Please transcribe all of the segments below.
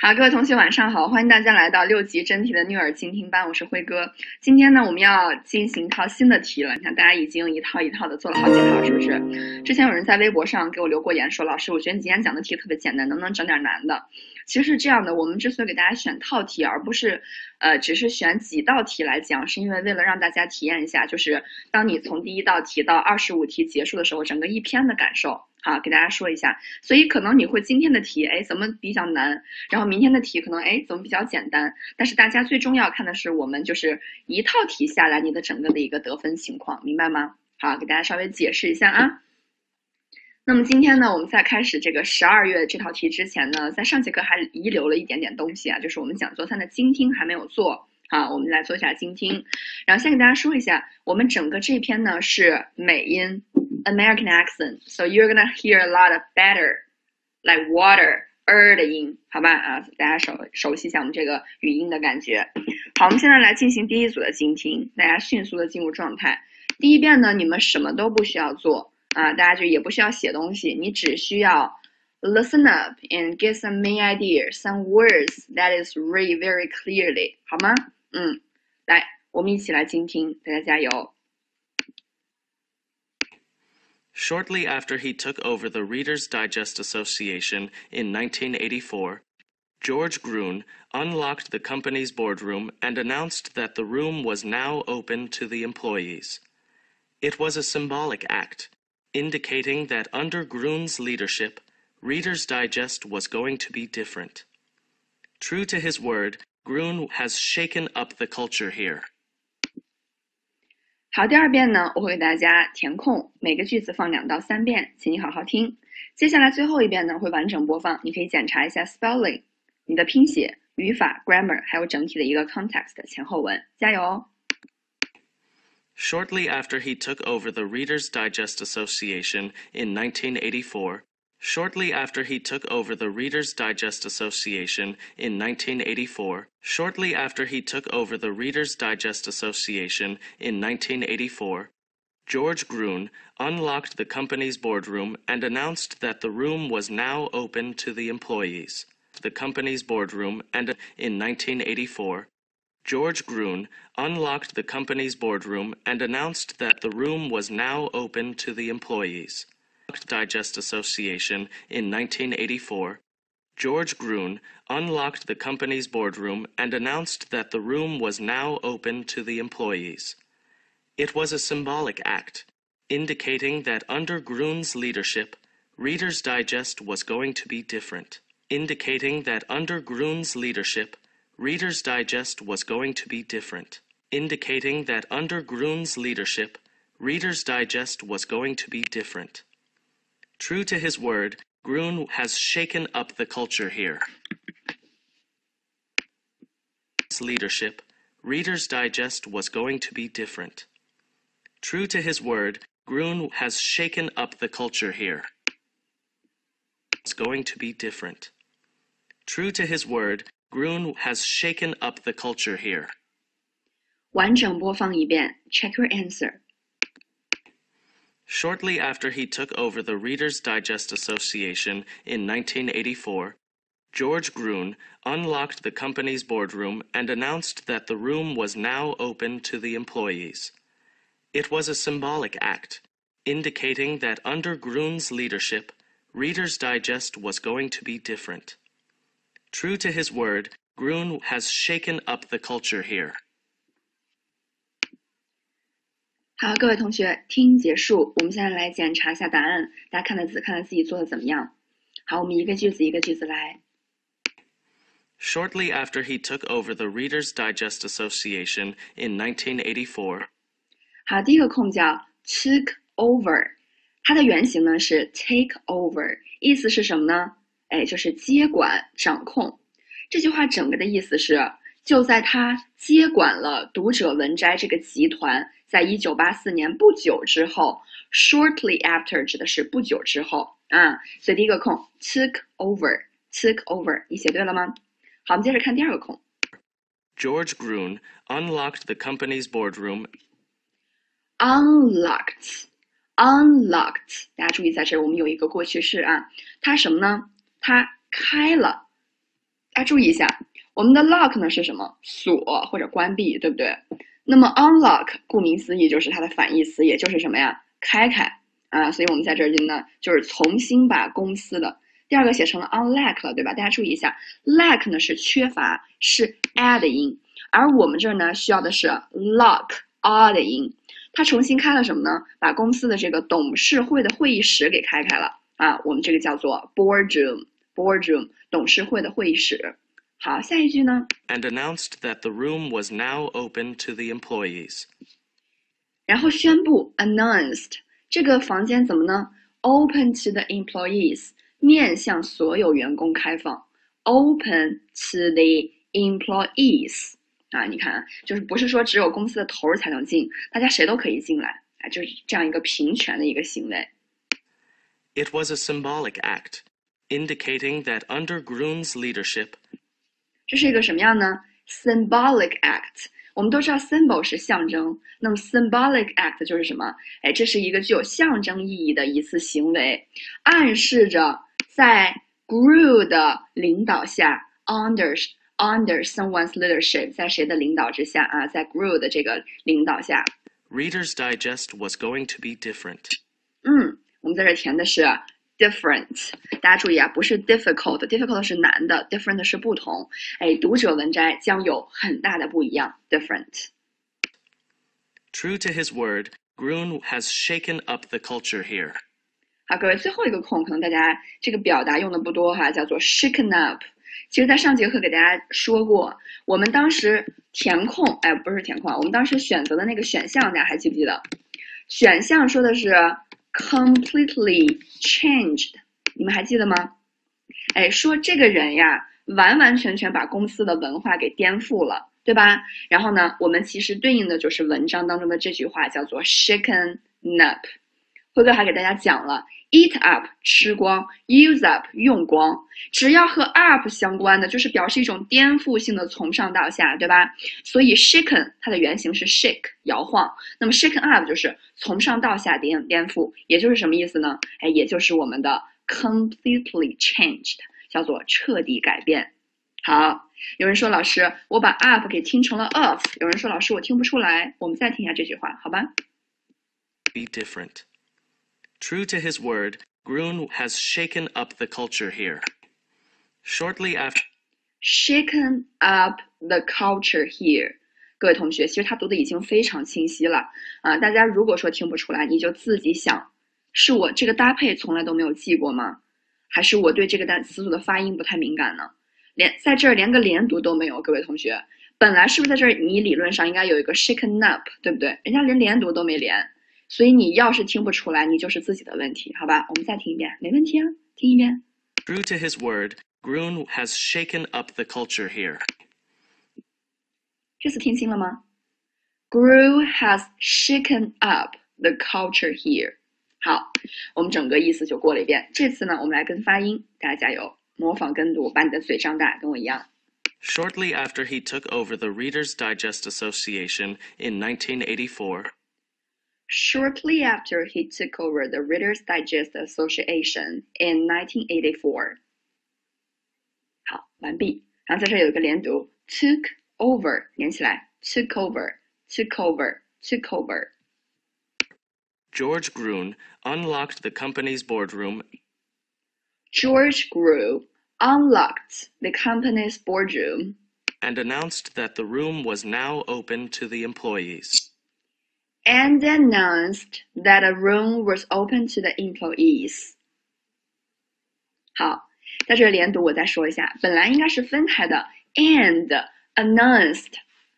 好，各位同学晚上好，欢迎大家来到六级真题的虐耳倾听班，我是辉哥。今天呢，我们要进行一套新的题了。你看，大家已经一套一套的做了好几套，是不是？之前有人在微博上给我留过言，说老师，我觉得你今天讲的题特别简单，能不能整点难的？其实是这样的，我们之所以给大家选套题，而不是呃只是选几道题来讲，是因为为了让大家体验一下，就是当你从第一道题到二十五题结束的时候，整个一篇的感受。好，给大家说一下，所以可能你会今天的题，哎，怎么比较难？然后明天的题可能，哎，怎么比较简单？但是大家最重要看的是我们就是一套题下来你的整个的一个得分情况，明白吗？好，给大家稍微解释一下啊。那么今天呢，我们在开始这个十二月这套题之前呢，在上节课还遗留了一点点东西啊，就是我们讲座三的精听还没有做。好，我们来做一下精听，然后先给大家说一下，我们整个这篇呢是美音。American accent, so you're gonna hear a lot of better, like water, er 的音，好吧啊，大家熟熟悉一下我们这个语音的感觉。好，我们现在来进行第一组的精听，大家迅速的进入状态。第一遍呢，你们什么都不需要做啊，大家就也不需要写东西，你只需要 listen up and get some main ideas, some words that is read really very clearly，好吗？嗯，来，我们一起来倾听，大家加油。Shortly after he took over the Reader's Digest Association in 1984, George Grune unlocked the company's boardroom and announced that the room was now open to the employees. It was a symbolic act indicating that under Grune's leadership, Reader's Digest was going to be different. True to his word, Grune has shaken up the culture here. 好，第二遍呢，我会给大家填空，每个句子放两到三遍，请你好好听。接下来最后一遍呢，会完整播放，你可以检查一下 spelling、你的拼写、语法、grammar，还有整体的一个 context 前后文，加油哦！！Shortly after he took over the Reader's Digest Association in 1984. Shortly after he took over the Reader's Digest Association in 1984, shortly after he took over the Reader's Digest Association in 1984, George Grune unlocked the company's boardroom and announced that the room was now open to the employees. The company's boardroom and in 1984, George Grune unlocked the company's boardroom and announced that the room was now open to the employees. Digest Association in 1984, George Grune unlocked the company's boardroom and announced that the room was now open to the employees. It was a symbolic act, indicating that under Grune's leadership, Reader's Digest was going to be different, indicating that under Grune's leadership, Reader's Digest was going to be different, indicating that under Grune's leadership, Reader's Digest was going to be different. True to his word, Grune has shaken up the culture here. Leadership, Reader's Digest was going to be different. True to his word, Grune has shaken up the culture here. It's going to be different. True to his word, Grune has shaken up the culture here. 完整播放一遍, check your answer. Shortly after he took over the Reader's Digest Association in 1984, George Grune unlocked the company's boardroom and announced that the room was now open to the employees. It was a symbolic act, indicating that under Grune's leadership, Reader's Digest was going to be different. True to his word, Grune has shaken up the culture here. 好，各位同学，听音结束，我们现在来检查一下答案，大家看看自看看自己做的怎么样。好，我们一个句子一个句子来。Shortly after he took over the Reader's Digest Association in 1984，好，第一个空叫 took over，它的原型呢是 take over，意思是什么呢？哎，就是接管、掌控。这句话整个的意思是，就在他接管了读者文摘这个集团。在一九八四年不久之后，shortly after 指的是不久之后啊，所以第一个空 took over，took over，你写对了吗？好，我们接着看第二个空。George Gruen unlocked the company's boardroom. Unlocked, unlocked，大家注意，在这儿我们有一个过去式啊，它什么呢？它开了。大家注意一下，我们的 lock 呢是什么？锁或者关闭，对不对？那么 unlock 顾名思义就是它的反义词，也就是什么呀？开开啊！所以我们在这儿呢，就是重新把公司的第二个写成了 unlack 了，对吧？大家注意一下，lack 呢是缺乏，是 add 音，而我们这儿呢需要的是 lock a 的音。它重新开了什么呢？把公司的这个董事会的会议室给开开了啊！我们这个叫做 boardroom，boardroom 董事会的会议室。好，下一句呢？And announced that the room was now open to the employees。然后宣布 announced 这个房间怎么呢？Open to the employees，面向所有员工开放。Open to the employees。啊，你看，就是不是说只有公司的头儿才能进，大家谁都可以进来，啊，就是这样一个平权的一个行为。 it was a symbolic act, indicating that under Grune's leadership. 这是一个什么样呢? Symbolic act. 我们都知道 symbol 是象征，那么 symbolic act 就是什么？哎，这是一个具有象征意义的一次行为，暗示着在 Gru 的领导下，under under someone's leadership，在谁的领导之下啊？在 Gru 的这个领导下。Reader's Digest was going to be different. 在这填的是 different。大家注意啊，不是 difficult，difficult 是难的，different 是不同。哎，读者文摘将有很大的不一样，different。True to his word, Grun has shaken up the culture here。好，各位，最后一个空可能大家这个表达用的不多哈，叫做 shaken up。其实，在上节课给大家说过，我们当时填空，哎，不是填空，我们当时选择的那个选项，大家还记不记得？选项说的是 completely changed，你们还记得吗？哎，说这个人呀，完完全全把公司的文化给颠覆了，对吧？然后呢，我们其实对应的就是文章当中的这句话，叫做 shaken up。辉哥还给大家讲了。Eat up 吃光，use up 用光，只要和 up 相关的，就是表示一种颠覆性的从上到下，对吧？所以 shaken 它的原型是 shake 摇晃，那么 shaken up 就是从上到下颠颠覆，也就是什么意思呢？哎，也就是我们的 completely changed，叫做彻底改变。好，有人说老师我把 up 给听成了 off，有人说老师我听不出来，我们再听一下这句话，好吧？Be different. True to his word, Grun has shaken up the culture here. Shortly after, shaken up the culture here. 各位同学，其实他读的已经非常清晰了啊！大家如果说听不出来，你就自己想，是我这个搭配从来都没有记过吗？还是我对这个单词组的发音不太敏感呢？连在这儿连个连读都没有，各位同学，本来是不是在这儿你理论上应该有一个 shaken up，对不对？人家连连读都没连。所以你要是听不出来，你就是自己的问题，好吧？我们再听一遍，没问题啊，听一遍。True to his word, Grune has shaken up the culture here. 这次听清了吗？Grune has shaken up the culture here. 好，我们整个意思就过了一遍。这次呢，我们来跟发音，大家加油，模仿跟读，把你的嘴张大，跟我一样。Shortly after he took over the Reader's Digest Association in 1984. Shortly after he took over the Reader's Digest Association in 1984。好，完毕。然后在这有一个连读，took over 连起来，took over，took over，took over。George Grune unlocked the company's boardroom. George Grew unlocked the company's boardroom and announced that the room was now open to the employees and announced that a room was open to the employees. 好，在这连读我再说一下，本来应该是分开的，and announced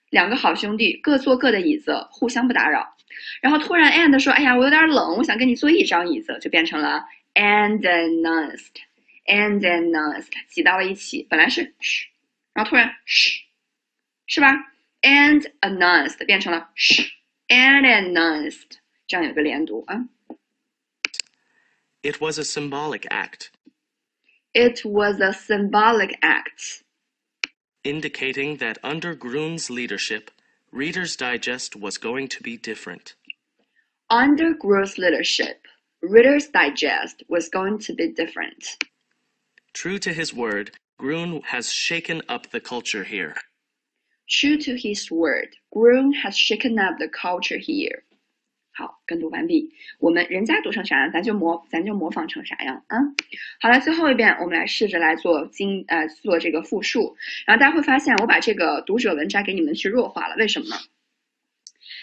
两个好兄弟各坐各的椅子，互相不打扰。然后突然 and 说：“哎呀，我有点冷，我想跟你坐一张椅子。”就变成了 and announced，and announced 挤到了一起。本来是嘘，然后突然嘘，是吧？and announced 变成了嘘。 announced it was a symbolic act. It was a symbolic act. Indicating that under Grune's leadership, Reader's Digest was going to be different. Under Grune's leadership, Reader's Digest was going to be different. True to his word, Grune has shaken up the culture here. True to his word, Grun has shaken up the culture here. 好，跟读完毕。我们人家读成啥样，咱就模咱就模仿成啥样啊。好了，最后一遍，我们来试着来做经呃做这个复述。然后大家会发现，我把这个读者文摘给你们去弱化了，为什么呢？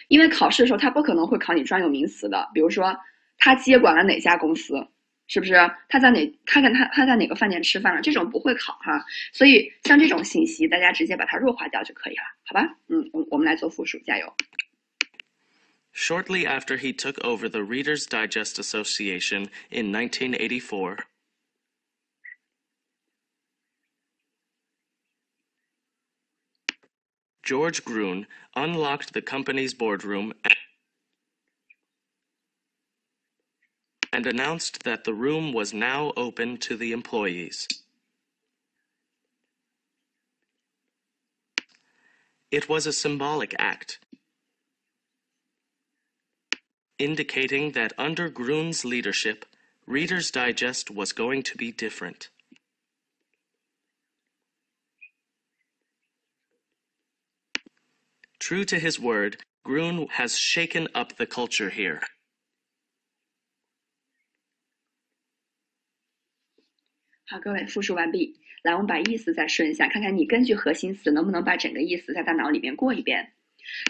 因为考试的时候，他不可能会考你专有名词的，比如说他接管了哪家公司，是不是？他在哪？看看他他在哪个饭店吃饭了？这种不会考哈、啊，所以像这种信息，大家直接把它弱化掉就可以了，好吧？嗯，我我们来做复述，加油。Shortly after he took over the Reader's Digest Association in 1984. George Grune unlocked the company's boardroom. And announced that the room was now open to the employees. It was a symbolic act, indicating that under Grune's leadership, Reader's Digest was going to be different. True to his word, Grune has shaken up the culture here. 好，各位复述完毕。来，我们把意思再顺一下，看看你根据核心词能不能把整个意思在大脑里面过一遍。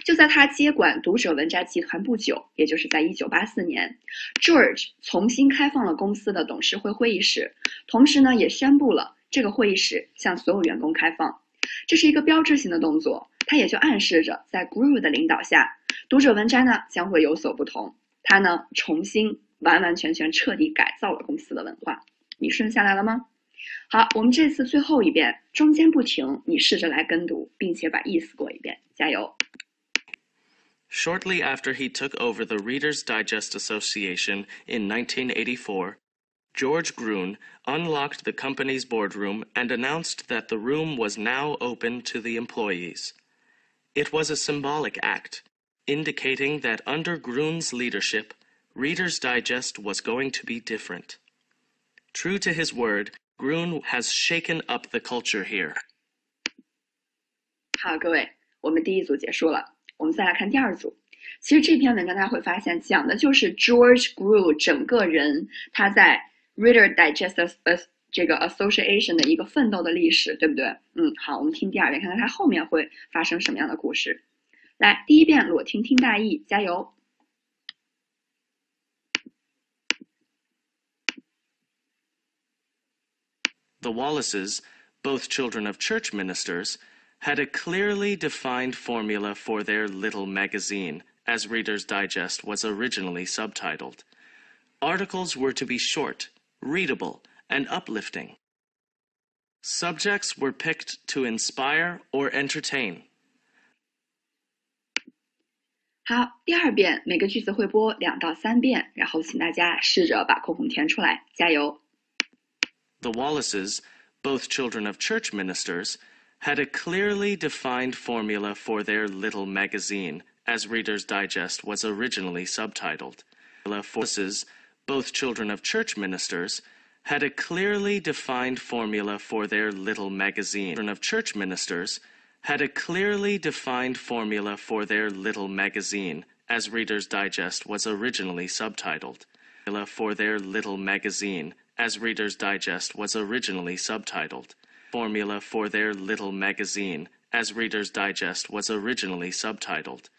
就在他接管读者文摘集团不久，也就是在1984年，George 重新开放了公司的董事会会议室，同时呢，也宣布了这个会议室向所有员工开放。这是一个标志性的动作，它也就暗示着在 Gru 的领导下，读者文摘呢将会有所不同。他呢重新完完全全彻底改造了公司的文化。你顺下来了吗？好，我们这次最后一遍，中间不停，你试着来跟读，并且把意思过一遍，加油！Shortly after he took over the Reader's Digest Association in 1984, George Grune unlocked the company's boardroom and announced that the room was now open to the employees. It was a symbolic act, indicating that under Grune's leadership, Reader's Digest was going to be different. True to his word, Grune has shaken up the culture here. 好，各位，我们第一组结束了，我们再来看第二组。其实这篇文章大家会发现，讲的就是 George Grune 整个人他在 Reader Digest 这个 Association 的一个奋斗的历史，对不对？嗯，好，我们听第二遍，看看他后面会发生什么样的故事。来，第一遍裸听听大意，加油。The Wallaces, both children of church ministers, had a clearly defined formula for their little magazine, as Reader's Digest was originally subtitled. Articles were to be short, readable, and uplifting. Subjects were picked to inspire or entertain. 好，第二遍每个句子会播两到三遍，然后请大家试着把空空填出来，加油！ The Wallaces, both children of church ministers, had a clearly defined formula for their little magazine, as Reader's Digest was originally subtitled. The Wallaces, both children of church ministers, had a clearly defined formula for their little magazine. Children of church ministers had a clearly defined formula for their little magazine, as Reader's Digest was originally subtitled. For their little magazine, as Reader's Digest was originally subtitled. Formula for their little magazine, as Reader's Digest was originally subtitled.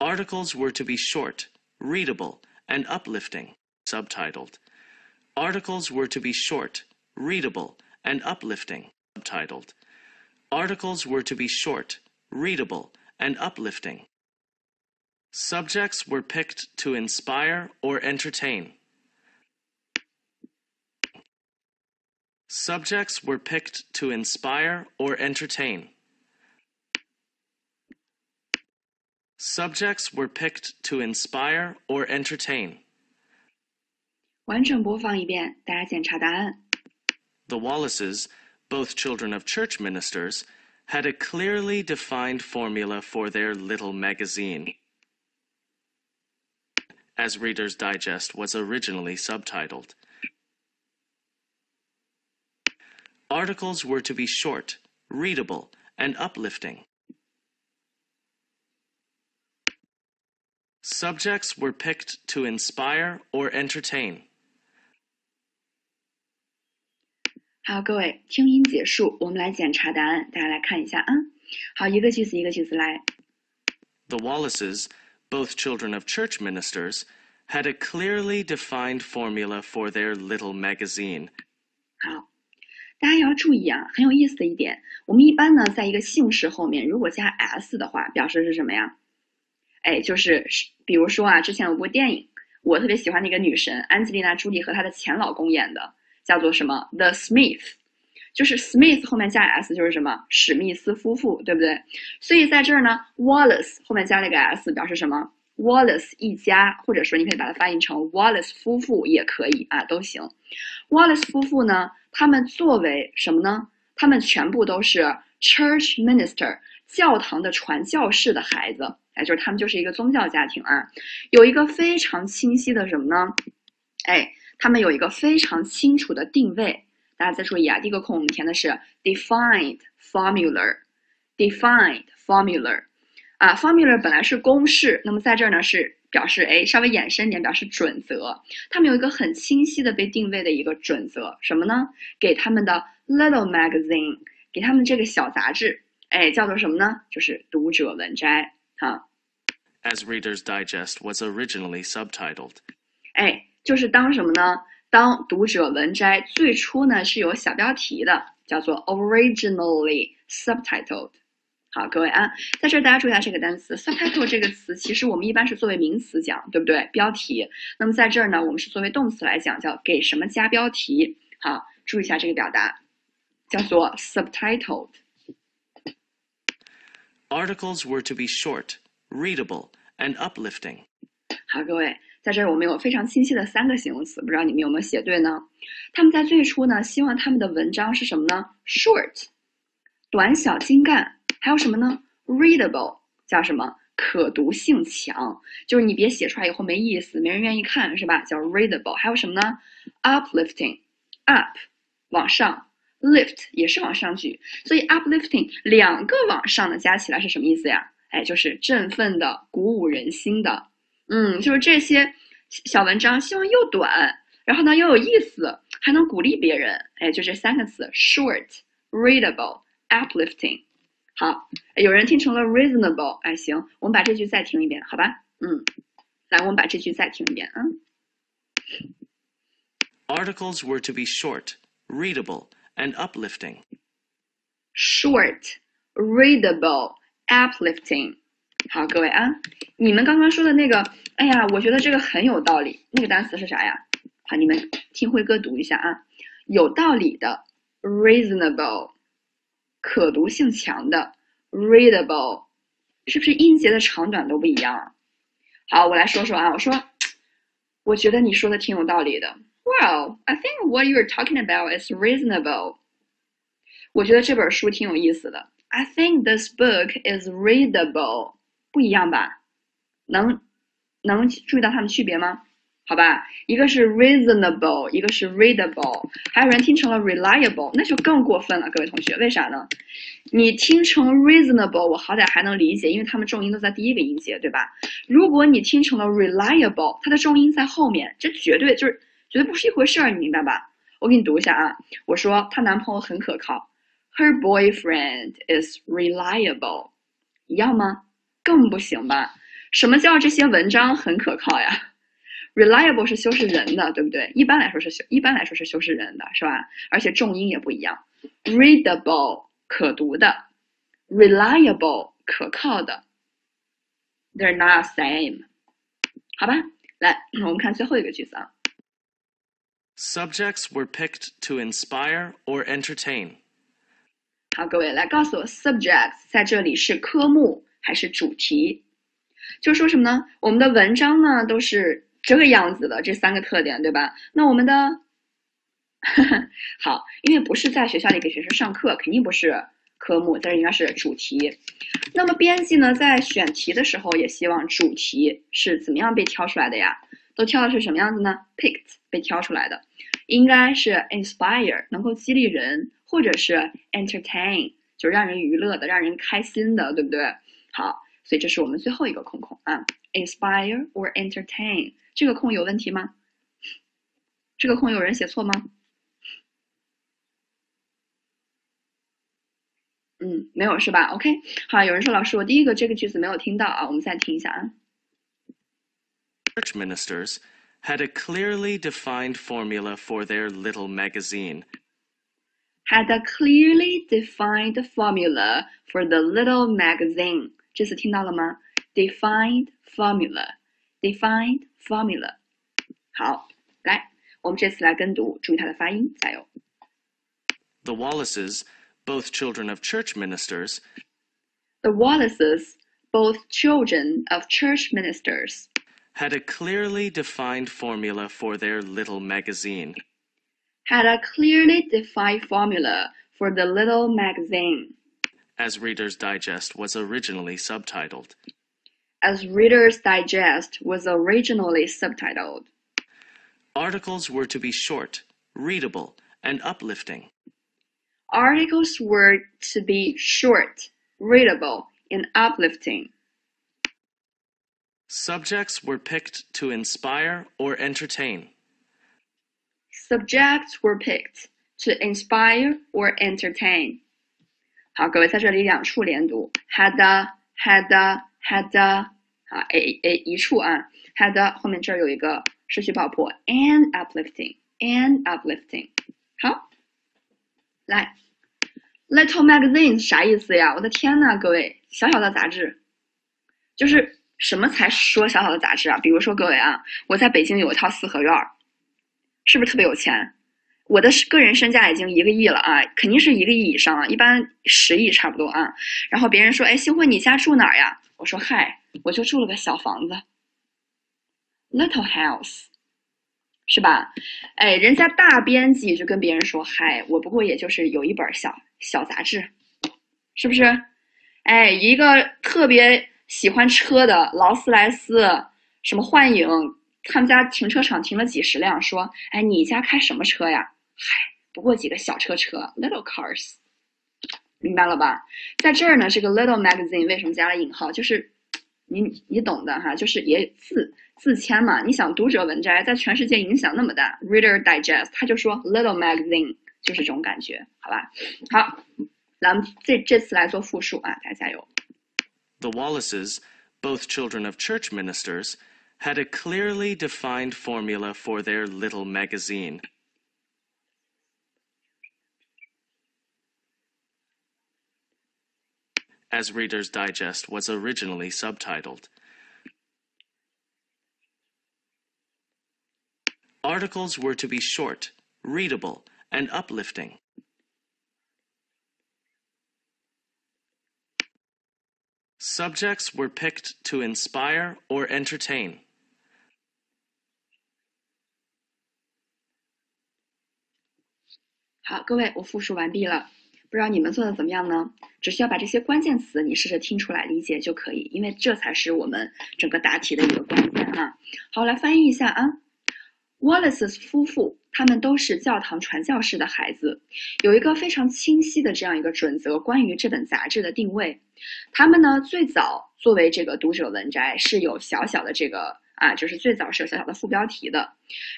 Articles were to be short, readable, and uplifting. Subtitled. Articles were to be short, readable, and uplifting. Subtitled. Articles were to be short, readable, and uplifting. Subjects were picked to inspire or entertain. Subjects were picked to inspire or entertain. Subjects were picked to inspire or entertain. 完整播放一遍，大家检查答案。 The Wallaces, both children of church ministers, had a clearly defined formula for their little magazine, as Reader's Digest was originally subtitled. Articles were to be short, readable, and uplifting. Subjects were picked to inspire or entertain. 好，各位，听音结束，我们来检查答案，大家来看一下啊。好，一个句子一个句子来。 The Wallaces, both children of church ministers, had a clearly defined formula for their little magazine. 好， 大家要注意啊，很有意思的一点，我们一般呢，在一个姓氏后面如果加 s 的话，表示是什么呀？哎，就是比如说啊，之前有部电影，我特别喜欢的一个女神安吉丽娜·朱莉和她的前老公演的，叫做什么？The Smith，就是 Smith 后面加 s 就是什么？史密斯夫妇，对不对？所以在这儿呢，Wallace 后面加了一个 s，表示什么？Wallace 一家，或者说你可以把它翻译成 Wallace 夫妇也可以啊，都行。Wallace 夫妇呢，他们作为什么呢？他们全部都是 church minister 教堂的传教士的孩子，哎，就是他们就是一个宗教家庭啊，有一个非常清晰的什么呢？哎，他们有一个非常清楚的定位。大家再注意啊，第一个空我们填的是 defined formula，defined formula，啊，formula 本来是公式，那么在这儿呢是表示哎稍微延伸一点，表示准则。他们有一个很清晰的被定位的一个准则，什么呢？给他们的 little magazine，给他们这个小杂志，哎，叫做什么呢？就是读者文摘哈。as Reader's Digest was originally subtitled. 哎，就是当什么呢？当读者文摘最初呢是有小标题的，叫做 originally subtitled。好，各位啊，在这儿大家注意一下这个单词 subtitle 这个词，其实我们一般是作为名词讲，对不对？标题。那么在这儿呢，我们是作为动词来讲，叫给什么加标题。好，注意一下这个表达，叫做 subtitled。Articles were to be short, readable, and uplifting. 好，各位，在这儿我们有非常清晰的三个形容词，不知道你们有没有写对呢？他们在最初呢，希望他们的文章是什么呢？short，短小精干，还有什么呢？readable，叫什么？可读性强，就是你别写出来以后没意思，没人愿意看，是吧？叫 readable。还有什么呢？uplifting，up，往上，lift 也是往上举，所以 uplifting 两个往上的加起来是什么意思呀？哎，就是振奋的、鼓舞人心的。嗯，就是这些小文章，希望又短，然后呢又有意思，还能鼓励别人。哎，就这三个词：short、readable、uplifting。好，有人听成了 reasonable。哎，行，我们把这句再听一遍，好吧？嗯，来，我们把这句再听一遍啊。Articles were to be short, readable, and uplifting. short, readable, uplifting。好，各位啊，你们刚刚说的那个，哎呀，我觉得这个很有道理。那个单词是啥呀？好，你们听辉哥读一下啊，有道理的，reasonable，可读性强的，readable，是不是音节的长短都不一样啊？好，我来说说啊，我说，我觉得你说的挺有道理的。Well, I think what you're talking about is reasonable. 我觉得这本书挺有意思的。I think this book is readable. 不一样吧？能能注意到它们区别吗？好吧，一个是 reasonable，一个是 readable，还有人听成了 reliable，那就更过分了，各位同学，为啥呢？你听成 reasonable，我好歹还能理解，因为他们重音都在第一个音节，对吧？如果你听成了 reliable，它的重音在后面，这绝对就是绝对不是一回事儿，你明白吧？我给你读一下啊，我说她男朋友很可靠，Her boyfriend is reliable，一样吗？更不行吧？什么叫这些文章很可靠呀 ？reliable 是修饰人的，对不对？一般来说是修，一般来说是修饰人的，是吧？而且重音也不一样。readable 可读的，reliable 可靠的，they're not same。好吧，来，我们看最后一个句子啊。 Subjects were picked to inspire or entertain. 好，各位来告诉我，subject 在这里是科目还是主题？就说什么呢？我们的文章呢都是 这个样子的，这三个特点，对吧？那我们的 好，因为不是在学校里给学生上课，肯定不是科目，这应该是主题。那么编辑呢，在选题的时候也希望主题是怎么样被挑出来的呀？都挑的是什么样子呢？picked 被挑出来的，应该是 inspire 能够激励人，或者是 entertain，就让人娱乐的、让人开心的，对不对？好，所以这是我们最后一个空空啊，inspire or entertain，这个空有问题吗？这个空有人写错吗？嗯，没有是吧？OK，好，有人说老师，我第一个这个句子没有听到啊，我们再听一下啊。 Church ministers had a clearly defined formula for their little magazine. Had a clearly defined formula for the little magazine，这次听到了吗？Defined formula，defined formula。好，来，我们这次来跟读，注意它的发音，加油。 The Wallaces, both children of church ministers, The Wallaces, both children of church ministers, had a clearly defined formula for their little magazine. had a clearly defined formula for the little magazine. as Reader's Digest was originally subtitled. As Reader's Digest was originally subtitled. Articles were to be short, readable, and uplifting. Articles were to be short, readable, and uplifting. Subjects were picked to inspire or entertain. Subjects were picked to inspire or entertain. 好，各位在这里两处连读，had had had 啊，a a 一处啊，had 后面这儿有一个失去爆破，and uplifting and uplifting。好，来，Little Magazine 啥意思呀？我的天呐，各位，小小的杂志，就是什么才说小小的杂志啊？比如说各位啊，我在北京有一套四合院，是不是特别有钱？我的个人身价已经一个亿了啊，肯定是一个亿以上啊，一般十亿差不多啊。然后别人说，哎，幸会你家住哪儿呀？我说，嗨，我就住了个小房子，little house，是吧？哎，人家大编辑就跟别人说，嗨，我不过也就是有一本小小杂志，是不是？哎，一个特别喜欢车的劳斯莱斯，什么幻影，他们家停车场停了几十辆，说，哎，你家开什么车呀？嗨，不过几个小车车，little cars，明白了吧？在这儿呢，这个 little magazine 为什么加了引号？就是你你懂的哈，就是也自自谦嘛。你想读者文摘在全世界影响那么大，Reader Digest 他就说 little magazine 就是这种感觉，好吧？好，咱们这这次来做复述啊，大家加油。 The Wallaces, both children of church ministers, had a clearly defined formula for their little magazine. As Reader's Digest was originally subtitled. Articles were to be short, readable, and uplifting. Subjects were picked to inspire or entertain. 不知道你们做的怎么样呢？只需要把这些关键词你试着听出来理解就可以，因为这才是我们整个答题的一个关键哈。好，来翻译一下啊。Wallace 夫妇他们都是教堂传教士的孩子，有一个非常清晰的这样一个准则，关于这本杂志的定位。他们呢最早作为这个读者文摘是有小小的这个啊，就是最早是有小小的副标题的，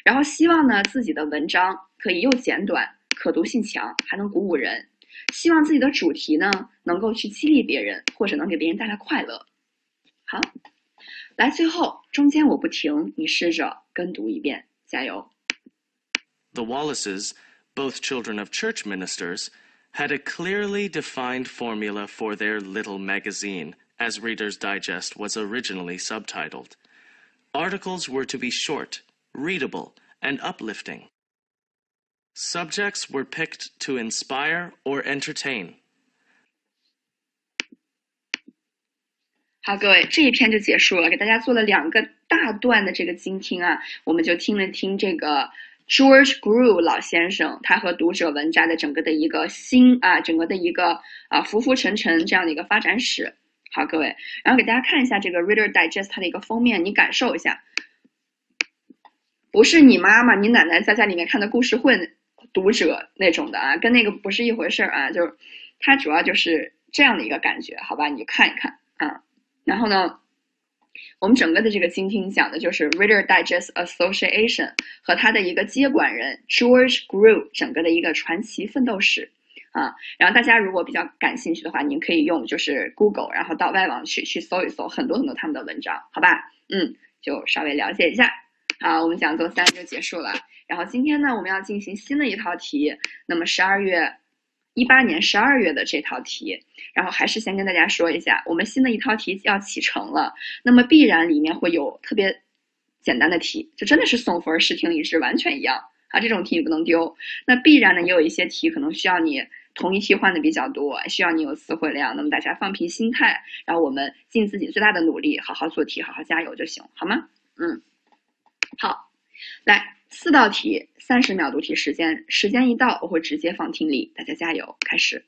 然后希望呢自己的文章可以又简短。可读性强，还能鼓舞人。希望自己的主题呢，能够去激励别人，或者能给别人带来快乐。好，来最后中间我不停，你试着跟读一遍，加油。 The Wallaces, both children of church ministers, had a clearly defined formula for their little magazine, as Reader's Digest was originally subtitled. Articles were to be short, readable, and uplifting. Subjects were picked to inspire or entertain. 好，各位，这一篇就结束了，给大家做了两个大段的这个精听啊，我们就听了听这个 George Grew 老先生他和读者文摘的整个的一个新啊，整个的一个啊浮浮沉沉这样的一个发展史。好，各位，然后给大家看一下这个 Reader Digest 它的一个封面，你感受一下，不是你妈妈、你奶奶在家里面看的故事会读者那种的啊，跟那个不是一回事儿啊。就是它主要就是这样的一个感觉，好吧？你看一看啊。然后呢，我们整个的这个精听讲的就是 Reader Digest Association 和他的一个接管人 George Grew 整个的一个传奇奋斗史啊。然后大家如果比较感兴趣的话，您可以用就是 Google，然后到外网去去搜一搜很多很多他们的文章，好吧？嗯，就稍微了解一下。好，我们讲座三就结束了。然后今天呢，我们要进行新的一套题。那么十二月一八年十二月的这套题，然后还是先跟大家说一下，我们新的一套题要启程了。那么必然里面会有特别简单的题，就真的是送分试听一致完全一样啊，这种题你不能丢。那必然呢，也有一些题可能需要你同一题换的比较多，需要你有词汇量。那么大家放平心态，然后我们尽自己最大的努力，好好做题，好好加油就行，好吗？嗯。好，来四道题，三十秒读题时间，时间一到，我会直接放听力，大家加油，开始。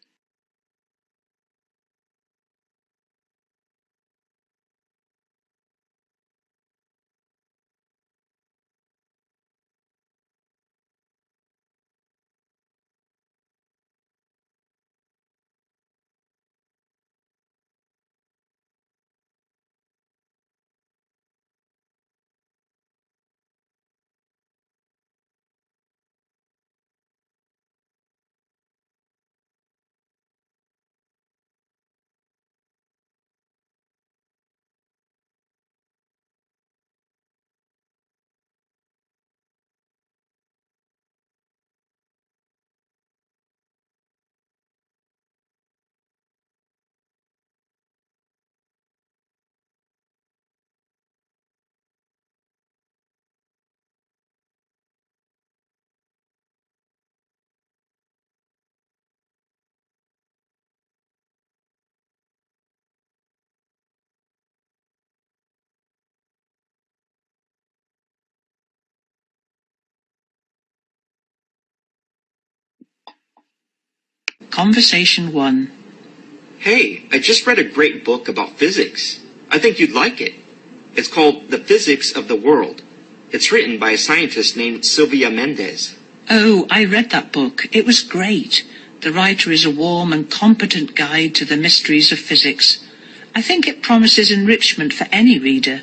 Conversation 1 Hey, I just read a great book about physics. I think you'd like it. It's called The Physics of the World. It's written by a scientist named Sylvia Mendez. Oh, I read that book. It was great. The writer is a warm and competent guide to the mysteries of physics. I think it promises enrichment for any reader,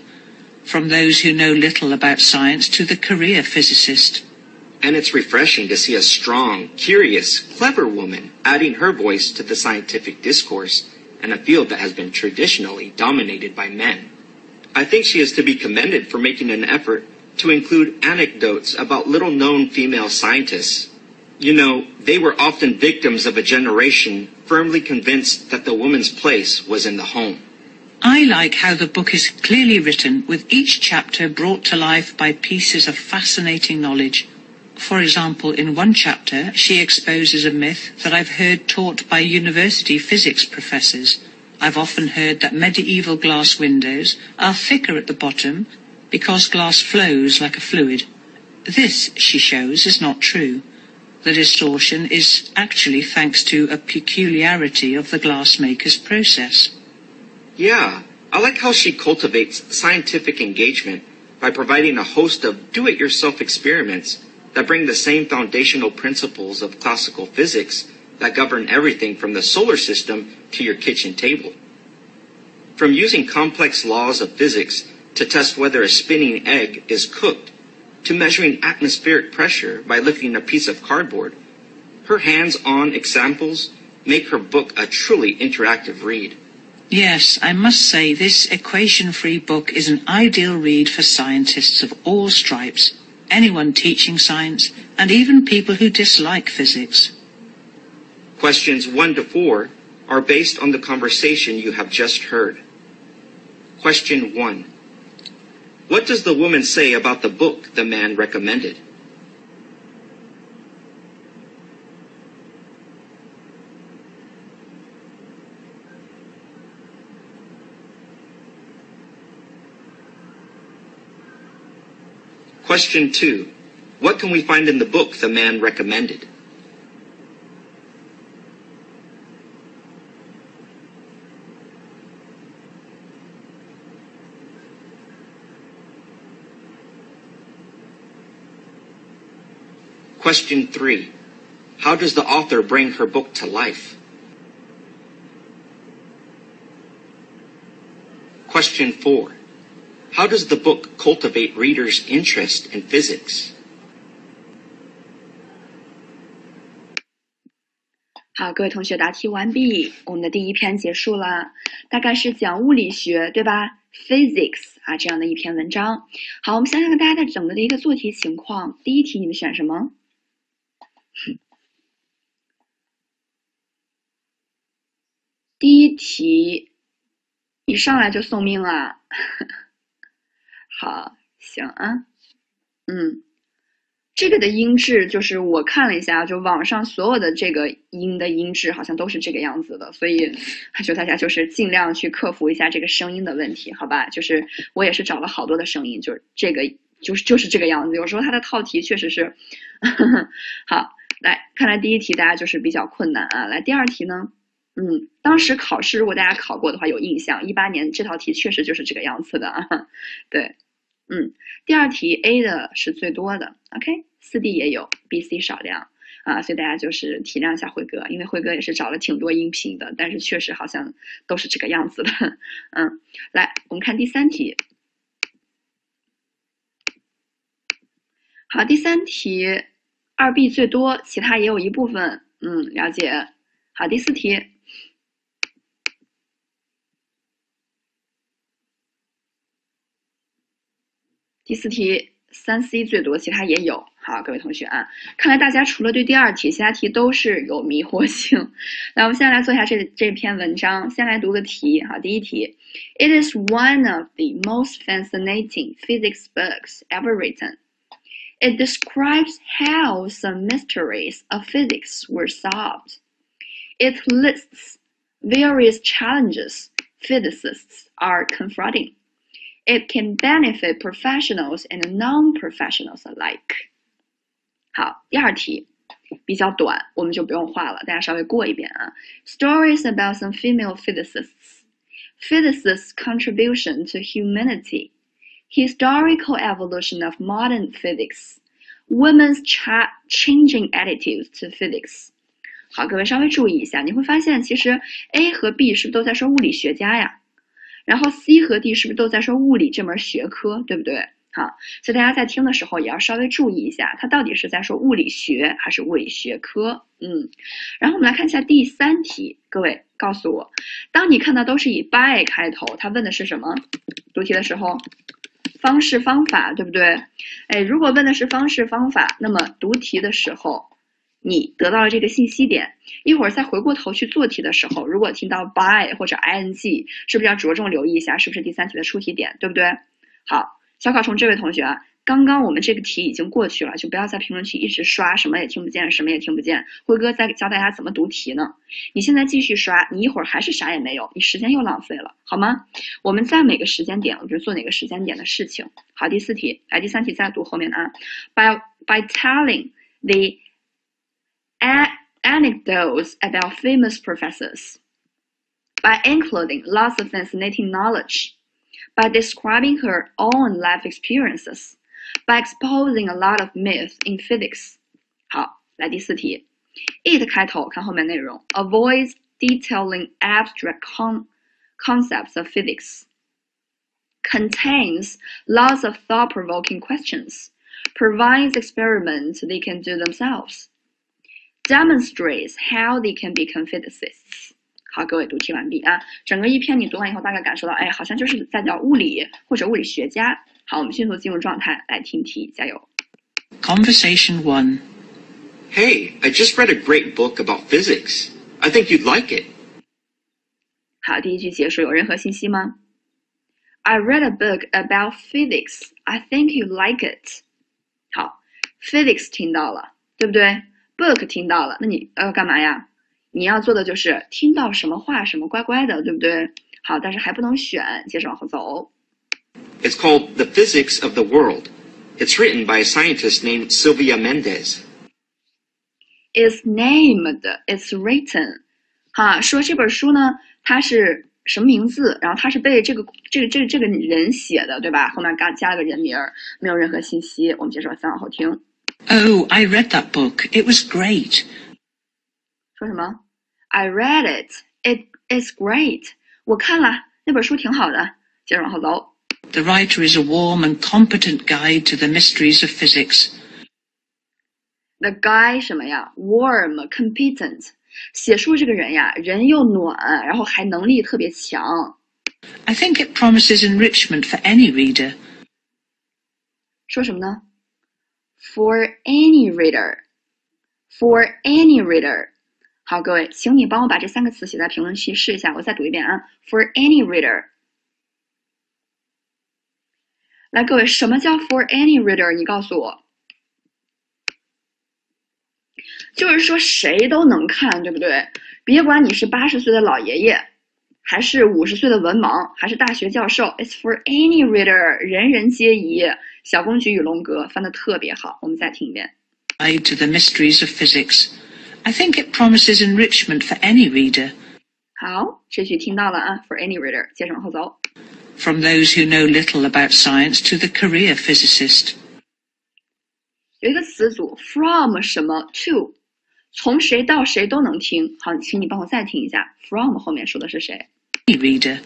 from those who know little about science to the career physicist. And it's refreshing to see a strong, curious, clever woman adding her voice to the scientific discourse in a field that has been traditionally dominated by men. I think she is to be commended for making an effort to include anecdotes about little known female scientists. You know, they were often victims of a generation firmly convinced that the woman's place was in the home. I like how the book is clearly written, with each chapter brought to life by pieces of fascinating knowledge. For example, in one chapter, she exposes a myth that I've heard taught by university physics professors. I've often heard that medieval glass windows are thicker at the bottom because glass flows like a fluid. This, she shows, is not true. The distortion is actually thanks to a peculiarity of the glassmaker's process. Yeah, I like how she cultivates scientific engagement by providing a host of do-it-yourself experiments that bring the same foundational principles of classical physics that govern everything from the solar system to your kitchen table. From using complex laws of physics to test whether a spinning egg is cooked, to measuring atmospheric pressure by lifting a piece of cardboard, her hands-on examples make her book a truly interactive read. Yes, I must say this equation-free book is an ideal read for scientists of all stripes anyone teaching science, and even people who dislike physics. Questions 1 to 4 are based on the conversation you have just heard. Question 1. What does the woman say about the book the man recommended? Question 2. What can we find in the book the man recommended? Question 3. How does the author bring her book to life? Question 4. How does the book cultivate readers' interest in physics? 好，各位同学答题完毕，我们的第一篇结束了，大概是讲物理学，对吧？Physics 啊，这样的一篇文章。好，我们想想看大家的整个的一个做题情况。第一题你们选什么？第一题一上来就送命啊！好，行啊，嗯。这个的音质就是我看了一下，就网上所有的这个音的音质好像都是这个样子的，所以 就大家就是尽量去克服一下这个声音的问题，好吧？就是我也是找了好多的声音，就是这个就是就是这个样子。有时候它的套题确实是 好。来，看来第一题大家就是比较困难啊。来，第二题呢？嗯，当时考试如果大家考过的话有印象，一八年这套题确实就是这个样子的啊。对，嗯，第二题 A 的是最多的，OK。四 D 也有，B、C 少量啊，所以大家就是体谅一下辉哥，因为辉哥也是找了挺多音频的，但是确实好像都是这个样子的。嗯，来，我们看第三题。好，第三题二 B 最多，其他也有一部分。嗯，了解。好，第四题。第四题三 C 最多，其他也有。好，各位同学啊，看来大家除了对第二题，其他题都是有迷惑性。来，我们现在来做一下这这篇文章。先来读个题哈，第一题，It is one of the most fascinating physics books ever written. It describes how some mysteries of physics were solved. It lists various challenges physicists are confronting. It can benefit professionals and non-professionals alike. 好，第二题比较短，我们就不用画了，大家稍微过一遍啊。Stories about some female physicists, physicists' contribution to humanity, historical evolution of modern physics, women's cha changing attitudes to physics。好，各位稍微注意一下，你会发现其实 A 和 B 是不是都在说物理学家呀？ 然后 C 和 D 是不是都在说物理这门学科，对不对？好，所以大家在听的时候也要稍微注意一下，它到底是在说物理学还是物理学科？嗯，然后我们来看一下第三题，各位告诉我，当你看到都是以 by 开头，它问的是什么？读题的时候，方式方法，对不对？哎，如果问的是方式方法，那么读题的时候，你得到了这个信息点，一会儿再回过头去做题的时候，如果听到 by 或者 ing，是不是要着重留意一下，是不是第三题的出题点，对不对？好。小考虫这位同学，刚刚我们这个题已经过去了，就不要在评论区一直刷，什么也听不见，什么也听不见。辉哥在教大家怎么读题呢？你现在继续刷，你一会儿还是啥也没有，你时间又浪费了，好吗？我们在每个时间点，我就做哪个时间点的事情。好，第四题，来第三题再读后面的啊。By by telling the anecdotes about famous professors, by including lots of fascinating knowledge. by describing her own life experiences, by exposing a lot of myths in physics. 好，来第四题，it 开头，看后面内容，avoids detailing abstract con concepts of physics, contains lots of thought-provoking questions, provides experiments they can do themselves, demonstrates how they can become physicists. 好，各位读题完毕啊！整个一篇你读完以后，大概感受到，哎，好像就是在讲物理或者物理学家。好，我们迅速进入状态来听题，加油。Conversation one. Hey, I just read a great book about physics. I think you'd like it. 好，第一句结束，有任何信息吗？I read a book about physics. I think you'd like it. 好，physics 听到了，对不对 ？book 听到了，那你要干嘛呀？你要做的就是听到什么话什么乖乖的，对不对？好，但是还不能选，接着往后走。It's called The Physics of the World. It's written by a scientist named Sylvia Mendez. It's named. It's written. 哈，说这本书呢，它是什么名字？然后它是被这个这个这个这个人写的，对吧？后面加加了个人名儿，没有任何信息。我们接着再往后听。Oh, I read that book. It was great. 说什么？I read it. It is great. 我看了那本书挺好的。接着往后走。 The writer is a warm and competent guide to the mysteries of physics. The guy 什么呀？Warm, competent. 写书这个人呀，人又暖，然后还能力特别强。 I think it promises enrichment for any reader. 说什么呢 ？For any reader, for any reader。好，各位，请你帮我把这三个词写在评论区试一下，我再读一遍啊。For any reader。来，各位，什么叫 for any reader？你告诉我。就是说谁都能看，对不对？别管你是八十岁的老爷爷，还是五十岁的文盲，还是大学教授，It's for any reader，人人皆宜。小公举与龙哥翻的特别好，我们再听一遍。 Guide to the mysteries of physics. I think it promises enrichment for any reader. 好，这句听到了啊，for any reader。接着往后走， From those who know little about science to the career physicist. 有一个词组 from 什么 to，从谁到谁都能听。好，请你帮我再听一下，from 后面说的是谁 Any reader.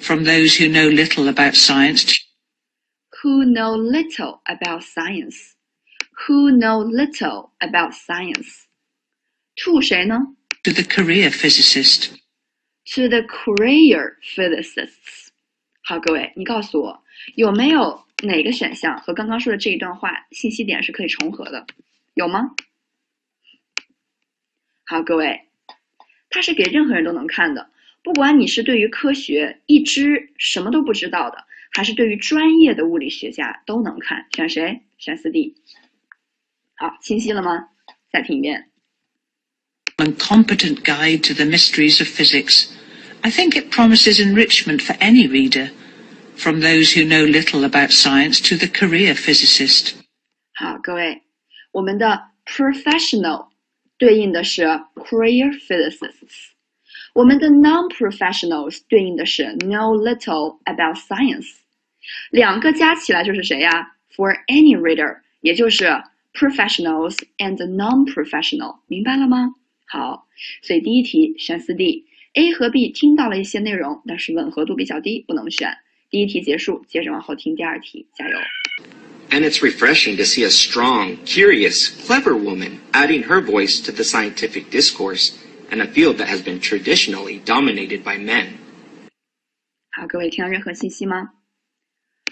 From those who know little about science to ？Who know little about science? Who know little about science? To 谁呢 to the career physicist.？To the career physicists。好，各位，你告诉我有没有哪个选项和刚刚说的这一段话信息点是可以重合的？有吗？好，各位，它是给任何人都能看的，不管你是对于科学一知什么都不知道的，还是对于专业的物理学家都能看。选谁？选四 D。好，清晰了吗？再听一遍。 and competent guide to the mysteries of physics. I think it promises enrichment for any reader, from those who know little about science to the career physicist. 好，各位，我们的 professional 对应的是 career physicists，我们的 non-professionals 对应的是 know little about science， 两个加起来就是谁呀？For any reader，也就是 professionals and non-professional，明白了吗？好，所以第一题选四 D，A 和 B 听到了一些内容，但是吻合度比较低，不能选。第一题结束，接着往后听第二题，加油！ And it's refreshing to see a strong, curious, clever woman adding her voice to the scientific discourse in a field that has been traditionally dominated by men. 好，各位听到任何信息吗？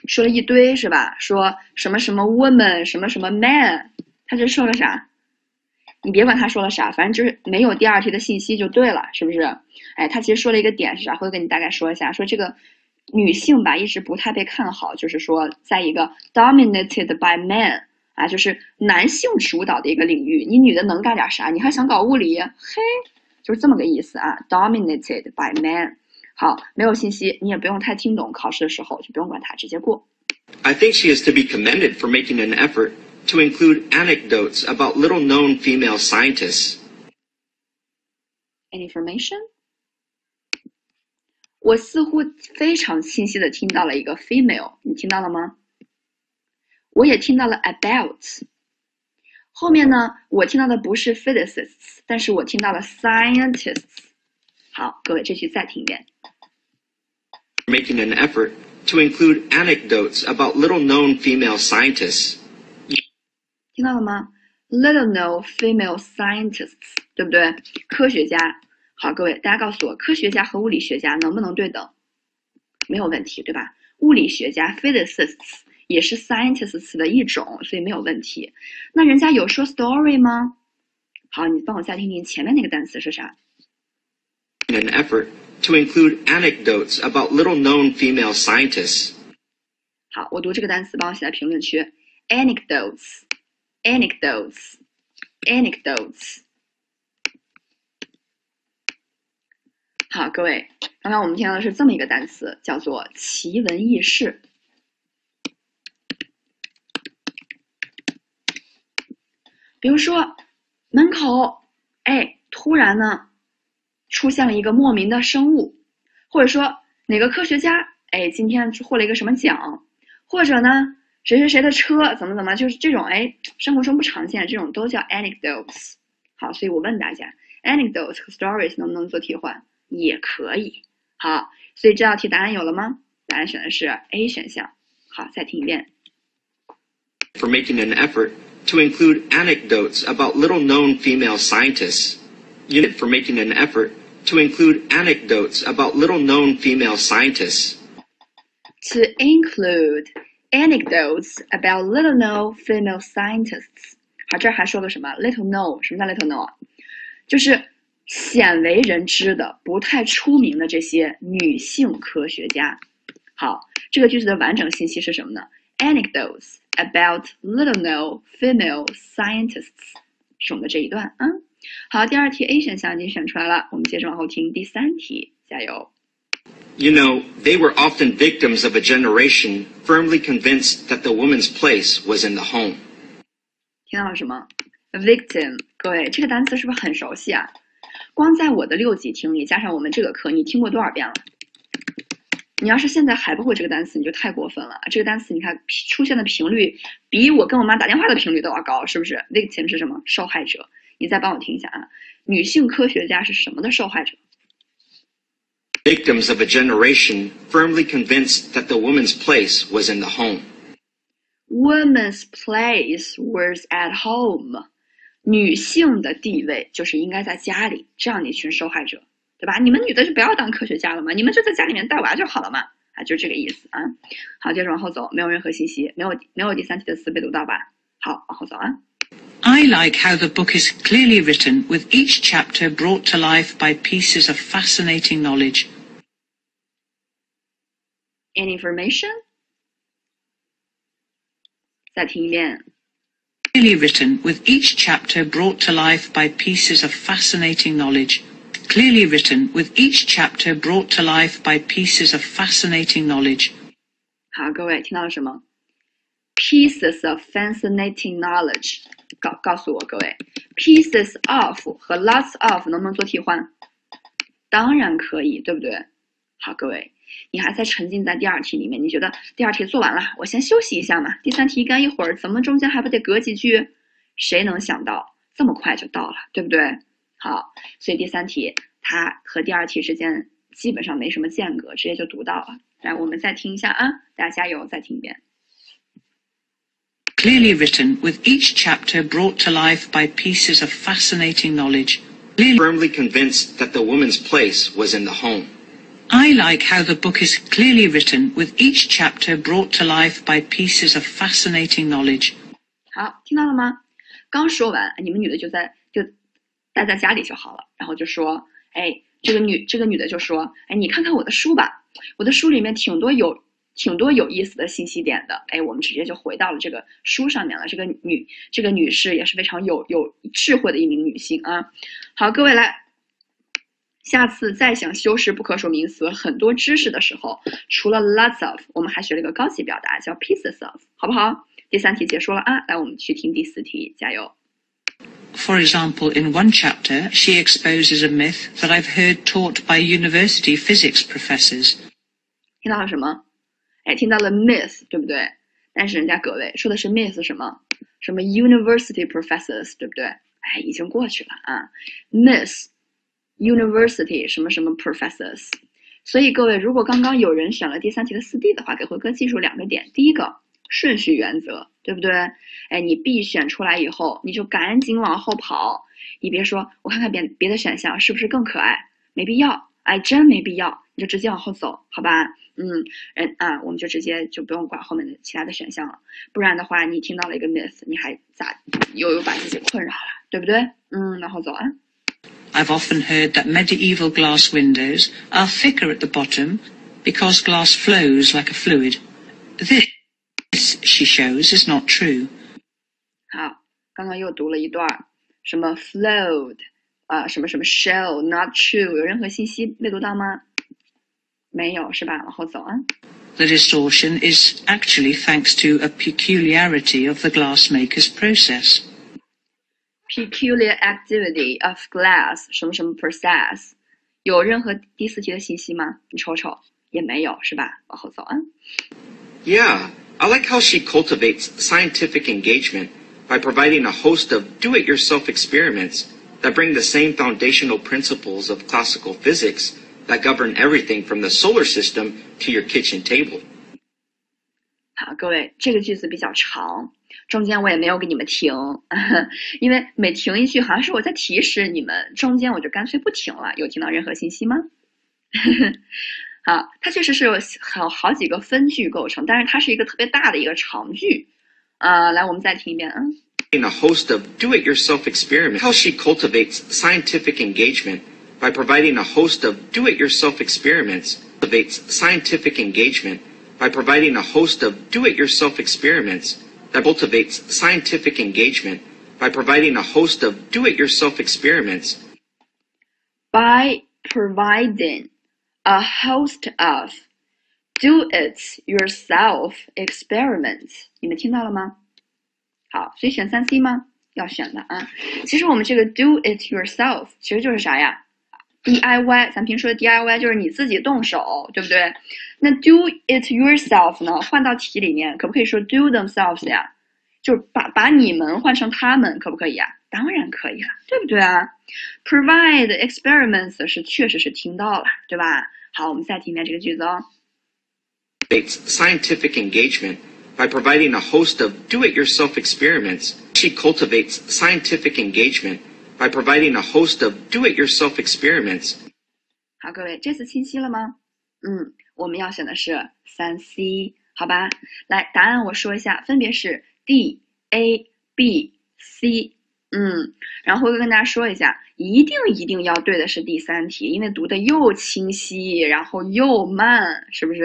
说了一堆是吧？说什么什么 woman，什么什么 man，他这说了啥？你别管他说了啥，反正就是没有第二题的信息就对了，是不是？哎，他其实说了一个点是啥？会跟你大概说一下，说这个女性吧一直不太被看好，就是说在一个 dominated by men 啊，就是男性主导的一个领域，你女的能干点啥？你还想搞物理？嘿，就是这么个意思啊，dominated by man。好，没有信息，你也不用太听懂，考试的时候就不用管它，直接过。 I think she is to be commended for making an effort to include anecdotes about little known female scientists. Any information？我似乎非常清晰的听到了一个 female，你听到了吗？我也听到了 about。后面呢，我听到的不是 physicists，但是我听到了 scientists。好，各位这句再听一遍。 Making an effort to include anecdotes about little known female scientists. 听到了吗？Little known female scientists，对不对？科学家。好，各位，大家告诉我，科学家和物理学家能不能对等？没有问题，对吧？物理学家 physicists 也是 scientists 的一种，所以没有问题。那人家有说 story 吗？好，你帮我再听听前面那个单词是啥？An effort to include anecdotes about little known female scientists. 好，我读这个单词，帮我写在评论区。anecdotes，anecdotes，anecdotes。好，各位，刚刚我们听到的是这么一个单词，叫做奇闻异事。比如说，门口，哎，突然呢，出现了一个莫名的生物，或者说哪个科学家，哎，今天获了一个什么奖，或者呢，谁谁谁的车怎么怎么，就是这种，哎，生活中不常见，这种都叫 anecdotes。好，所以我问大家 anecdotes 和 stories 能不能做替换？也可以。好，所以这道题答案有了吗？答案选的是 A 选项。好，再听一遍。 for making an effort to include anecdotes about little known female scientists. Unit for making an effort to include anecdotes about little known female scientists. To include anecdotes about little known female scientists。好，这儿还说了什么？little known，什么叫 little known 啊？就是鲜为人知的、不太出名的这些女性科学家。好，这个句子的完整信息是什么呢？Anecdotes about little known female scientists 是我们的这一段啊。 好，第二题 A 选项已经选出来了，我们接着往后听第三题，加油。You know, they were often victims of a generation firmly convinced that the woman's place was in the home. 听到了什么？victim，各位，这个单词是不是很熟悉啊？光在我的六级听力加上我们这个课，你听过多少遍了？你要是现在还不会这个单词，你就太过分了。这个单词你看出现的频率比我跟我妈打电话的频率都要高，是不是？victim 是什么？受害者。你再帮我听一下啊，女性科学家是什么的受害者？Victims of a generation firmly convinced that the woman's place was in the home. Woman's place was at home，女性的地位就是应该在家里，这样的一群受害者，对吧？你们女的就不要当科学家了嘛，你们就在家里面带娃就好了嘛，啊，就这个意思啊。好，接着往后走，没有任何信息，没有没有第三题的词被读到吧？好，往后走啊。I like how the book is clearly written, with each chapter brought to life by pieces of fascinating knowledge. Any information？再听一遍。 Clearly written, with each chapter brought to life by pieces of fascinating knowledge. Clearly written, with each chapter brought to life by pieces of fascinating knowledge. 好，各位听到了什么？Pieces of fascinating knowledge， 告告诉我各位，pieces of 和 lots of 能不能做替换？当然可以，对不对？好，各位，你还在沉浸在第二题里面，你觉得第二题做完了，我先休息一下嘛？第三题干一会儿，怎么中间还不得隔几句？谁能想到这么快就到了，对不对？好，所以第三题它和第二题之间基本上没什么间隔，直接就读到了。来，我们再听一下啊，大家加油，再听一遍。Clearly written, with each chapter brought to life by pieces of fascinating knowledge. Clearly Firmly convinced that the woman's place was in the home. I like how the book is clearly written, with each chapter brought to life by pieces of fascinating knowledge. 好，听到了吗？刚说完，你们女的就在就待在家里就好了，然后就说，哎，这个女这个女的就说，哎，你看看我的书吧，我的书里面挺多有 挺多有意思的信息点的，哎，我们直接就回到了这个书上面了。这个女这个女士也是非常有有智慧的一名女性啊。好，各位来。下次再想修饰不可数名词很多知识的时候，除了 lots of，我们还学了一个高级表达叫 pieces of，好不好？第三题结束了啊，来我们去听第四题，加油！For example, in one chapter, she exposes a myth that I've heard taught by university physics professors. 听到了什么？哎，听到了 miss，对不对？但是人家各位说的是 miss 什么？什么 university professors，对不对？哎，已经过去了啊，miss university 什么什么 professors。所以各位，如果刚刚有人选了第三题的四 D 的话，给辉哥记住两个点：第一个，顺序原则，对不对？哎，你 B 选出来以后，你就赶紧往后跑，你别说我看看别别的选项是不是更可爱，没必要，哎，真没必要，你就直接往后走，好吧？嗯，人啊，我们就直接就不用管后面的其他的选项了，不然的话，你听到了一个 myth，你还咋又有把自己困扰了，对不对？嗯，然后走啊。I've often heard that medieval glass windows are thicker at the bottom because glass flows like a fluid. This, she shows, is not true. 好，刚刚又读了一段，什么 flowed 啊、什么什么 shell not true，有任何信息没读到吗？没有是吧？往后走啊。 The distortion is actually thanks to a peculiarity of the glassmaker's process. peculiar activity of glass 什么什么 process，有任何第四题的信息吗？你瞅瞅，也没有是吧？往后走啊。 Yeah, I like how she cultivates scientific engagement by providing a host of do it yourself experiments that bring the same foundational principles of classical physics that govern everything from the solar system to your kitchen table. 好，各位，这个句子比较长，中间我也没有给你们停，因为每停一句，好像是我在提示你们，中间我就干脆不停了。有听到任何信息吗？好，它确实是有好好几个分句构成，但是它是一个特别大的一个长句。啊、来，我们再听一遍啊。 In a host of do-it-yourself experiments, how she cultivates scientific engagement by providing a host of do-it-yourself experiments, cultivates scientific engagement by providing a host of do-it-yourself experiments that cultivates scientific engagement by providing a host of do-it-yourself experiments by providing a host of do-it-yourself experiments，你们听到了吗？好，所以选三 C 吗？要选的啊。其实我们这个 do-it-yourself 其实就是啥呀 ？DIY，咱平时说的 DIY 就是你自己动手，对不对？那 do-it-yourself 呢？换到题里面，可不可以说 do themselves 呀？就是把把你们换成他们，可不可以呀？当然可以了，对不对啊？Provide experiments 是确实是听到了，对吧？好，我们再听一遍这个句子哦。 cultivates scientific engagement by providing a host of do-it-yourself experiments. She cultivates scientific engagement by providing a host of do-it-yourself experiments 好，各位，这次清晰了吗？嗯，我们要选的是三 C，好吧？来，答案我说一下，分别是 D、A、B、C。嗯，然后辉哥跟大家说一下，一定一定要对的是第三题，因为读的又清晰，然后又慢，是不是？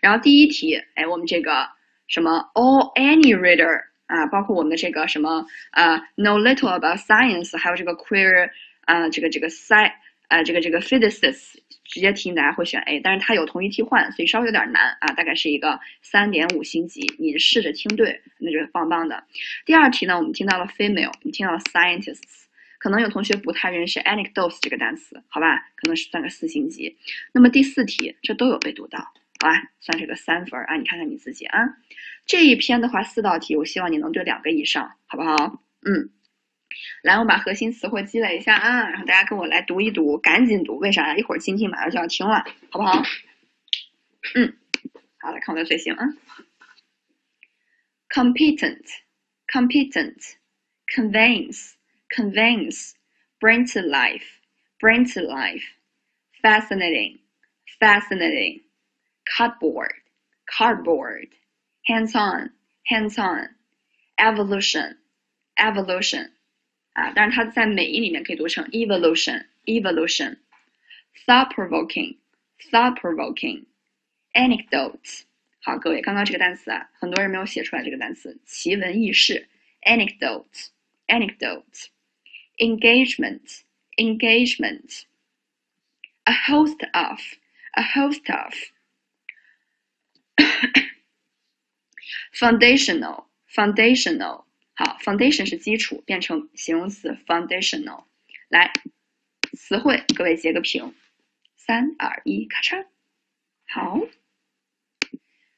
然后第一题，哎，我们这个什么 all any reader 啊，包括我们的这个什么呃 know little about science，还有这个 queer 啊，这个这个 sci 呃这个这个 physicists 直接题大家会选 A，但是它有同义替换，所以稍微有点难啊，大概是一个三点五星级，你试着听对，那就是棒棒的。第二题呢，我们听到了 female，我们听到了 scientists，可能有同学不太认识 anecdotes 这个单词，好吧，可能是算个四星级。那么第四题，这都有被读到，好吧，算是个三分啊，你看看你自己啊。这一篇的话，四道题，我希望你能对两个以上，好不好？嗯。来，我把核心词汇积累一下啊，然后大家跟我来读一读，赶紧读，为啥呀？一会儿今天马上就要听了，好不好？嗯，好，来看我的嘴型啊。competent, competent, conveys, conveys, bring to life, bring to life, fascinating, fascinating, cardboard, cardboard, hands-on, hands-on, evolution, evolution. 啊，但是它在美音里面可以读成 evolution evolution thought provoking thought provoking anecdotes。好，各位，刚刚这个单词啊，很多人没有写出来这个单词，奇闻异事 anecdote anecdote engagement engagement a host of a host of foundational foundational 好，foundation 是基础，变成形容词 foundational。来，词汇，各位截个屏，三二一，咔嚓。好，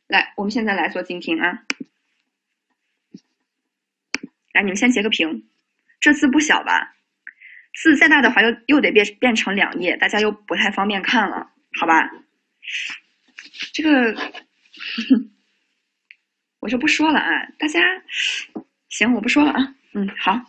来，我们现在来做精听啊。来，你们先截个屏，这字不小吧？字再大的话，又又得变变成两页，大家又不太方便看了，好吧？这个，我就不说了啊，大家。行，我不说了啊。嗯，好。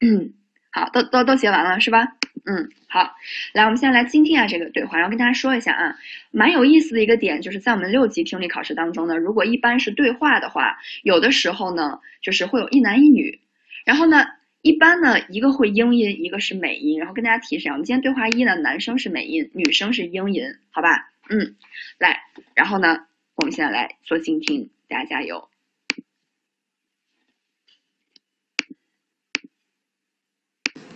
嗯，好，都都都写完了是吧？嗯，好。来，我们现在来精听一下这个对话，然后跟大家说一下啊，蛮有意思的一个点，就是在我们六级听力考试当中呢，如果一般是对话的话，有的时候呢，就是会有一男一女，然后呢，一般呢，一个会英音，一个是美音，然后跟大家提示啊，我们今天对话一呢，男生是美音，女生是英音，好吧？嗯，来，然后呢，我们现在来做精听，大家加油。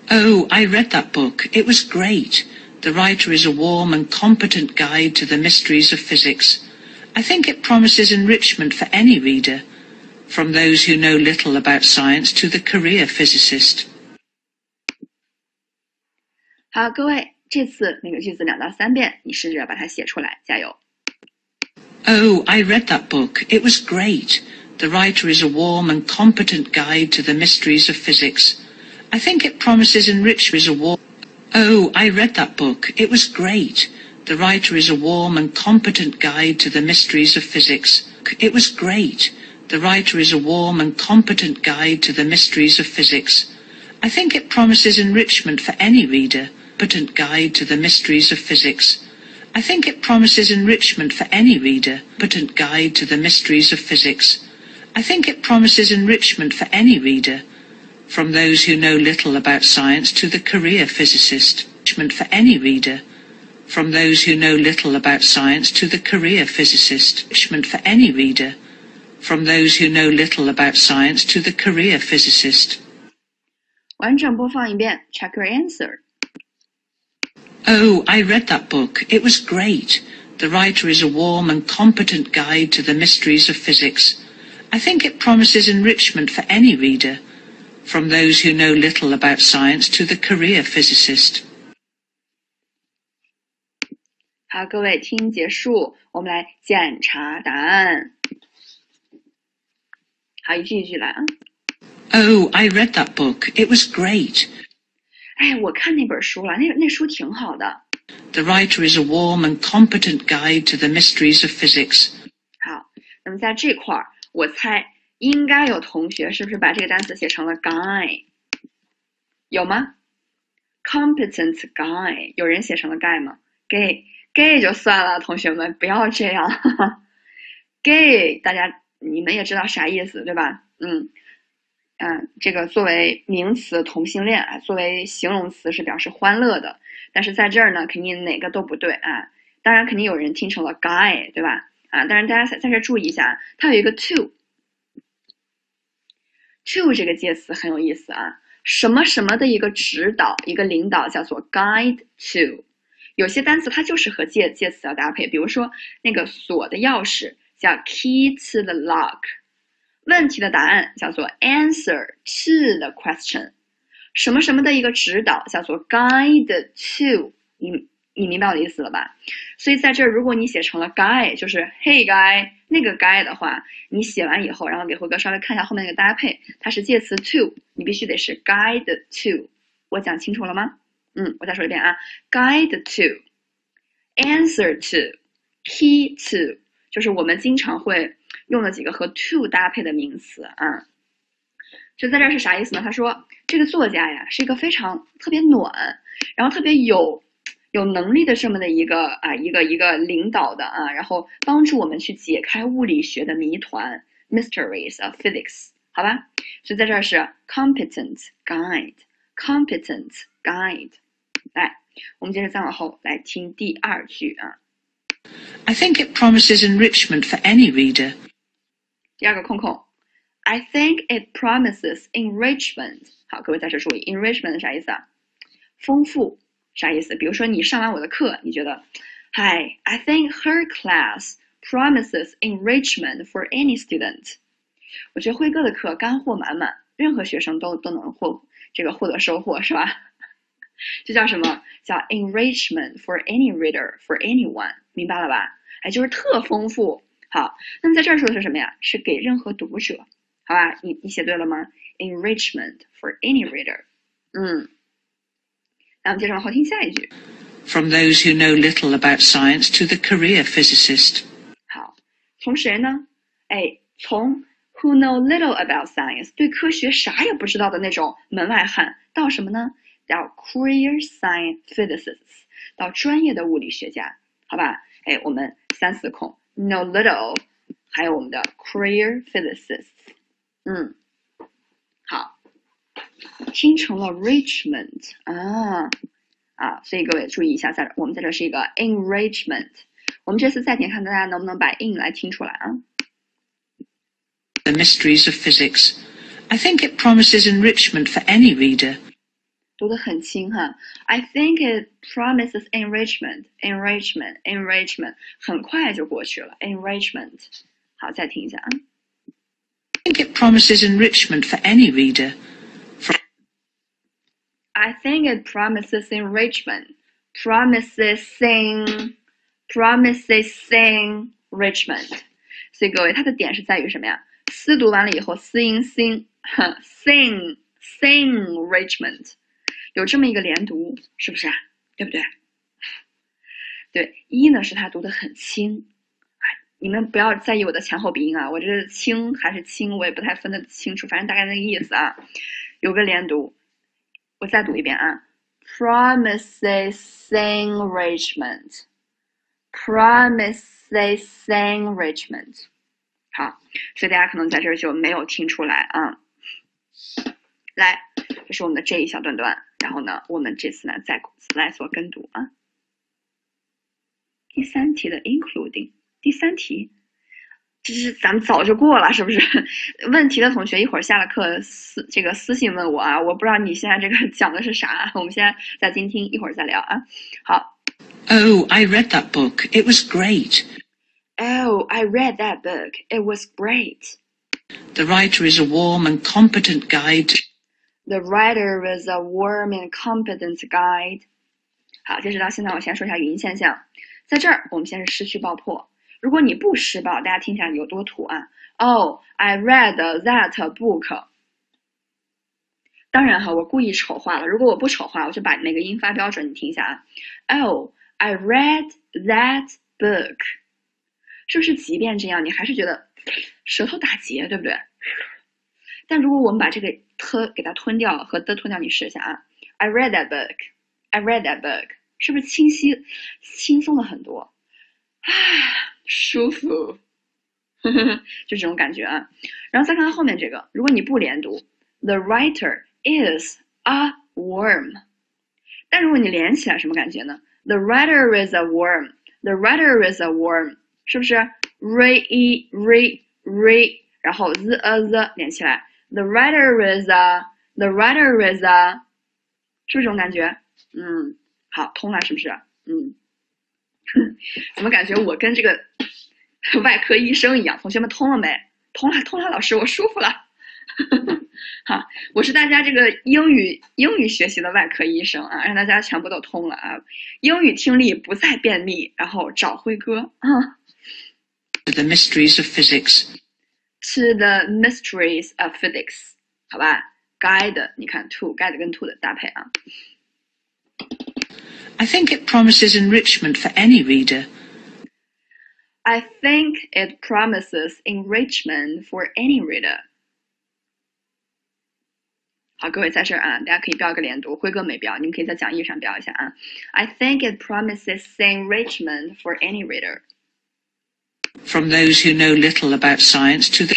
Oh, I read that book. It was great. The writer is a warm and competent guide to the mysteries of physics. I think it promises enrichment for any reader, from those who know little about science to the career physicist. 好，各位， 这次每个句子两到三遍，你试着把它写出来，加油。 Oh, I read that book. It was great. The writer is a warm and competent guide to the mysteries of physics. I think it promises enrichment is a warm. Oh, I read that book. It was great. The writer is a warm and competent guide to the mysteries of physics. It was great. The writer is a warm and competent guide to the mysteries of physics. I think it promises enrichment for any reader. Competent guide to the mysteries of physics. I think it promises enrichment for any reader. Competent guide to the mysteries of physics. I think it promises enrichment for any reader. From those who know little about science to the career physicist. Enrichment for any reader. From those who know little about science to the career physicist. Enrichment for any reader. From those who know little about science to the career physicist. 完整播放一遍，check your answer。 Oh, I read that book. It was great. The writer is a warm and competent guide to the mysteries of physics. I think it promises enrichment for any reader. From those who know little about science to the career physicist. 好，各位听结束，我们来检查答案。好，一句一句来啊。 Oh, I read that book. It was great. 哎，我看那本书了，那那书挺好的。The writer is a warm and competent guide to the mysteries of physics. 好，那么在这块儿，我猜应该有同学是不是把这个单词写成了 guy？有吗？competent guy，有人写成了 guy 吗？gay gay 就算了，同学们不要这样。哈哈 gay 大家你们也知道啥意思对吧？嗯。嗯，这个作为名词同性恋啊，作为形容词是表示欢乐的，但是在这儿呢，肯定哪个都不对啊。当然，肯定有人听成了 guy，对吧？啊，但是大家在在这注意一下，它有一个 to。to 这个介词很有意思啊，什么什么的一个指导、一个领导叫做 guide to。有些单词它就是和介介词要搭配，比如说那个锁的钥匙叫 key to the lock。问题的答案叫做 answer to the question，什么什么的一个指导叫做 guide to，你你明白我的意思了吧？所以在这儿，如果你写成了 guy，就是 hey guy 那个 guy 的话，你写完以后，然后给辉哥稍微看一下后面那个搭配，它是介词 to，你必须得是 guide to。我讲清楚了吗？嗯，我再说一遍啊，guide to，answer to，key to，就是我们经常会。用了几个和 to 搭配的名词啊，就在这儿是啥意思呢？他说这个作家呀是一个非常特别暖，然后特别有有能力的这么的一个啊一个一个领导的啊，然后帮助我们去解开物理学的谜团 mysteries of physics，好吧？所以在这儿是 competent guide，competent guide。来，我们接着再往后来听第二句啊。 I think it promises enrichment for any reader. 第二个空空，I think it promises enrichment。好，各位在这注意，enrichment 啥意思啊？丰富啥意思？比如说你上完我的课，你觉得，Hi, I think her class promises enrichment for any student。我觉得辉哥的课干货满满，任何学生都都能获这个获得收获，是吧？这叫什么？叫 enrichment for any reader for anyone，明白了吧？哎，就是特丰富。好，那么在这儿说的是什么呀？是给任何读者，好吧？你你写对了吗？Enrichment for any reader。嗯，那我们接着往后听下一句。 From those who know little about science to the career physicist. 好，从谁呢？哎，从 who know little about science 对科学啥也不知道的那种门外汉，到什么呢？到 career science physicists，到专业的物理学家，好吧？哎，我们三四孔。 know little，还有我们的 career physicists，嗯，好，听成了 Richmond 啊啊，所以各位注意一下，在我们在这是一个 enrichment，我们这次再点看大家能不能把 in 来听出来啊？ The mysteries of physics. I think it promises enrichment for any reader. 读得很轻哈，I think it promises enrichment, enrichment, enrichment，很快就过去了，enrichment。好，再听一下啊。 I think it promises enrichment for any reader. I think it promises enrichment, promising, promising enrichment。所以各位，它的点是在于什么呀？ 思读完了以后，思音 sing sing sing Richmond， 有这么一个连读，是不是啊？对不对？对，一呢是它读的很轻，你们不要在意我的前后鼻音啊，我这是轻还是轻，我也不太分得清楚，反正大概那个意思啊。有个连读，我再读一遍啊，Promises sing richment promises sing richment。好，所以大家可能在这儿就没有听出来啊。来，这是我们的这一小段段，然后呢，我们这次呢再来做跟读啊。第三题的 including，第三题，这是咱们早就过了，是不是？问题的同学一会儿下了课私这个私信问我啊，我不知道你现在这个讲的是啥，我们先在静听，一会儿再聊啊。好。Oh, I read that book. It was great. Oh, I read that book. It was great. The writer is a warm and competent guide. The writer was a warm and competent guide. 好，截止到现在，我先说一下语音现象。在这儿，我们先是失去爆破。如果你不施暴，大家听起来有多土啊？Oh, I read that book. 当然哈，我故意丑化了。如果我不丑化，我就把每个音发标准。你听一下啊。Oh, I read that book. 是不是即便这样，你还是觉得舌头打结，对不对？但如果我们把这个 t 给它吞掉和的吞掉，你试一下啊。I read that book. I read that book. 是不是清晰、轻松了很多？啊，舒服，就这种感觉啊。然后再看看后面这个，如果你不连读，The writer is a worm。但如果你连起来，什么感觉呢？The writer is a worm. The writer is a worm. 是不是 re e re re，然后 z a z 连起来，the writer is a，the writer is a，是不是这种感觉？嗯，好，通了是不是？嗯，怎么感觉我跟这个 外科医生一样？同学们通了没？通了，通了，老师我舒服了。好，我是大家这个英语英语学习的外科医生啊，让大家全部都通了啊，英语听力不再便秘，然后找辉哥啊。the mysteries of physics. To the mysteries of physics，好吧？Guide，你看 to guide 跟 to 的搭配啊。I think it promises enrichment for any reader. I think it promises enrichment for any reader. 好，各位在这儿啊，大家可以标个连读，辉哥没标，你们可以在讲义上标一下啊。I think it promises enrichment for any reader from those who know little about science to the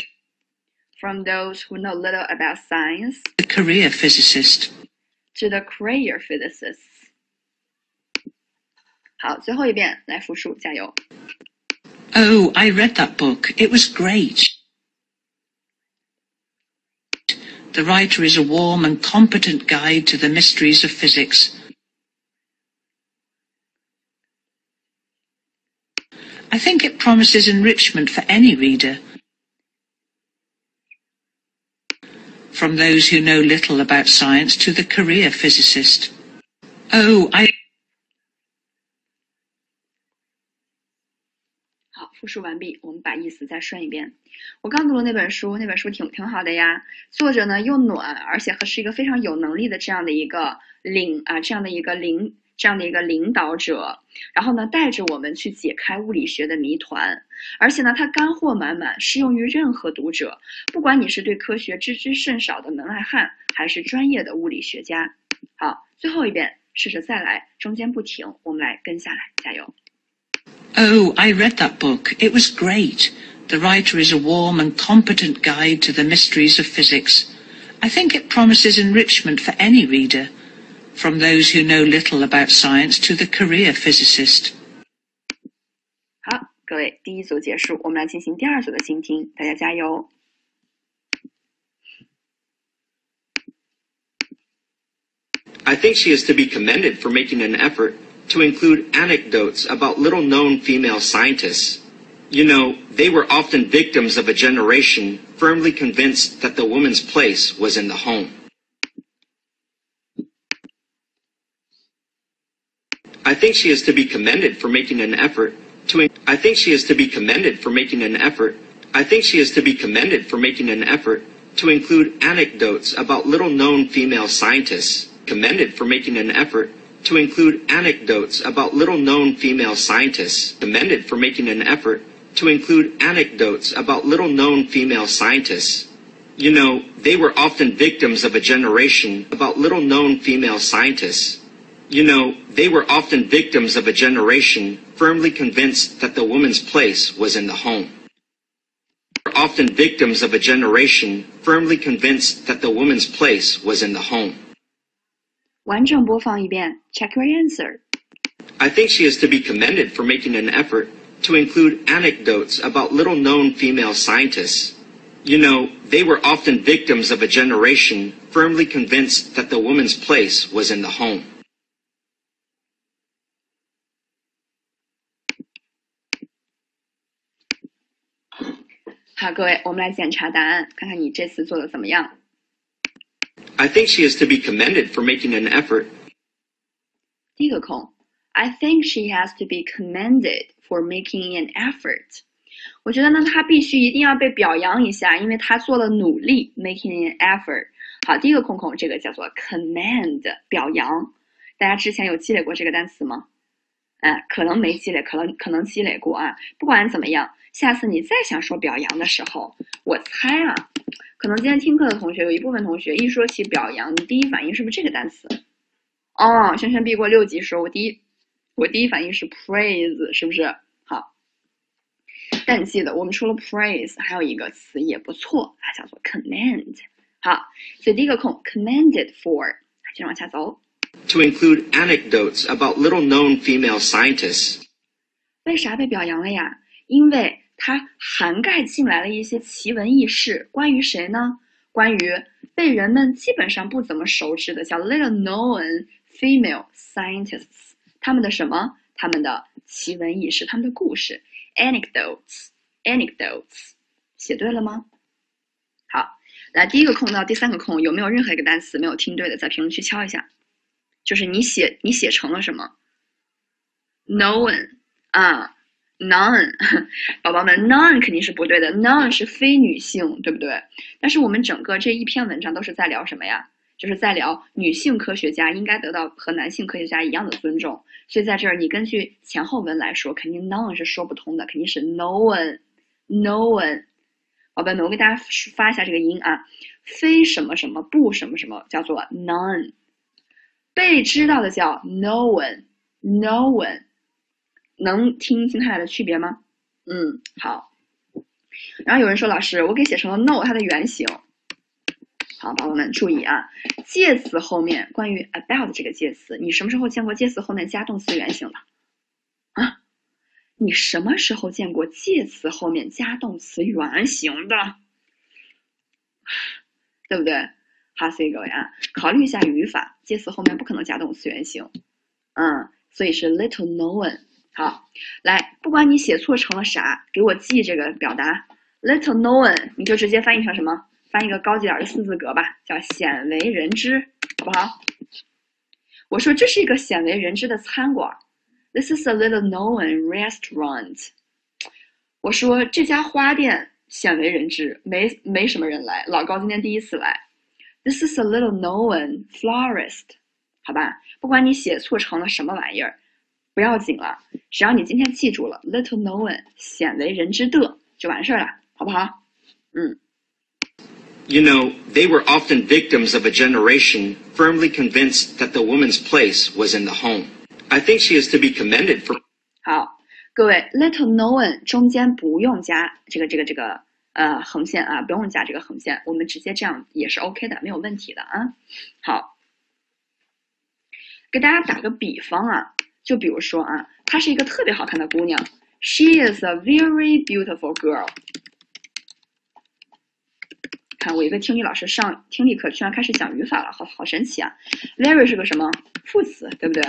from those who know little about science the career physicist to the career physicist. 好，最后一遍来复述，加油。Oh, I read that book. It was great. The writer is a warm and competent guide to the mysteries of physics I think it promises enrichment for any reader. From those who know little about science to the career physicist. Oh, I 好，复述完毕，我们把意思再顺一遍。我刚读了那本书，那本书挺挺好的呀。作者呢又暖，而且和是一个非常有能力的这样的一个领啊，这样的一个领 这样的一个领导者，然后呢，带着我们去解开物理学的谜团，而且呢，他干货满满，适用于任何读者，不管你是对科学知之甚少的门外汉，还是专业的物理学家。好，最后一遍，试着再来，中间不停，我们来跟下来，加油。Oh, I read that book. It was great. The writer is a warm and competent guide to the mysteries of physics. I think it promises enrichment for any reader. from those who know little about science to the career physicist. 好，各位，第一组结束，我们来进行第二组的倾听，大家加油。I think she is to be commended for making an effort to include anecdotes about little known female scientists. You know, they were often victims of a generation firmly convinced that the woman's place was in the home. I think she is to be commended for making an effort to I think she is to be commended for making an effort I think she is to be commended for making an effort to include anecdotes about little known female scientists. Commended for making an effort to include anecdotes about little known female scientists. Commended for making an effort to include anecdotes about little known female scientists. You know, they were often victims of a generation about little known female scientists. You know, they were often victims of a generation firmly convinced that the woman's place was in the home. Often victims of a generation firmly convinced that the woman's place was in the home. 完整播放一遍，check your answer。 I think she is to be commended for making an effort to include anecdotes about little known female scientists. You know, they were often victims of a generation firmly convinced that the woman's place was in the home. 好，各位，我们来检查答案，看看你这次做的怎么样。I think she is to be commended for making an effort 第一个空，I think she has to be commended for making an effort。我觉得呢，她必须一定要被表扬一下，因为她做了努力，making an effort。好，第一个空空，这个叫做 commend，表扬。大家之前有积累过这个单词吗？哎，可能没积累，可能可能积累过啊。不管怎么样，下次你再想说表扬的时候，我猜啊，可能今天听课的同学有一部分同学一说起表扬，你第一反应是不是这个单词？哦，轩轩必过六级时候，我第一我第一反应是 praise，是不是？好，但你记得，我们除了 praise，还有一个词也不错，它叫做 commend。好，所以第一个空 commended for，接着往下走。to include anecdotes about little known female scientists. 为啥被表扬了呀？因为它涵盖进来了一些奇闻异事，关于谁呢？关于被人们基本上不怎么熟知的，叫 little known female scientists，他们的什么？他们的奇闻异事，他们的故事，anecdotes，anecdotes，写对了吗？好，来第一个空到第三个空，有没有任何一个单词没有听对的，在评论区敲一下。就是你写你写成了什么？known 啊，none，宝宝们，none 肯定是不对的，none 是非女性，对不对？但是我们整个这一篇文章都是在聊什么呀？就是在聊女性科学家应该得到和男性科学家一样的尊重。所以在这儿，你根据前后文来说，肯定 none 是说不通的，肯定是 no one，no one。宝贝们，我给大家发一下这个音啊，非什么什么不什么什么，叫做 none。被知道的叫 no one，no one，能听清它俩的区别吗？嗯，好。然后有人说，老师，我给写成了 no，它的原型。好，宝宝们注意啊，介词后面关于 about 这个介词，你什么时候见过介词后面加动词原形的？啊？你什么时候见过介词后面加动词原形的？对不对？好，所以各位啊，考虑一下语法，介词后面不可能加动词原形，嗯，所以是 little known。好，来，不管你写错成了啥，给我记这个表达 little known，你就直接翻译成什么？翻译个高级点的四字格吧，叫鲜为人知，好不好？我说这是一个鲜为人知的餐馆，This is a little known restaurant。我说这家花店鲜为人知，没没什么人来，老高今天第一次来。This is a little known florist，好吧，不管你写错成了什么玩意儿，不要紧了，只要你今天记住了 little known 鲜为人知的就完事儿了，好不好？嗯。You know, they were often victims of a generation firmly convinced that the woman's place was in the home. I think she is to be commended for 好，各位，little known 中间不用加这个这个这个呃横线啊，不用加这个横线，我们直接这样也是 OK 的，没有问题的啊。好，给大家打个比方啊，就比如说啊，她是一个特别好看的姑娘，She is a very beautiful girl。看我一个听力老师上听力课居然开始讲语法了，好好神奇啊！Very 是个什么副词，对不对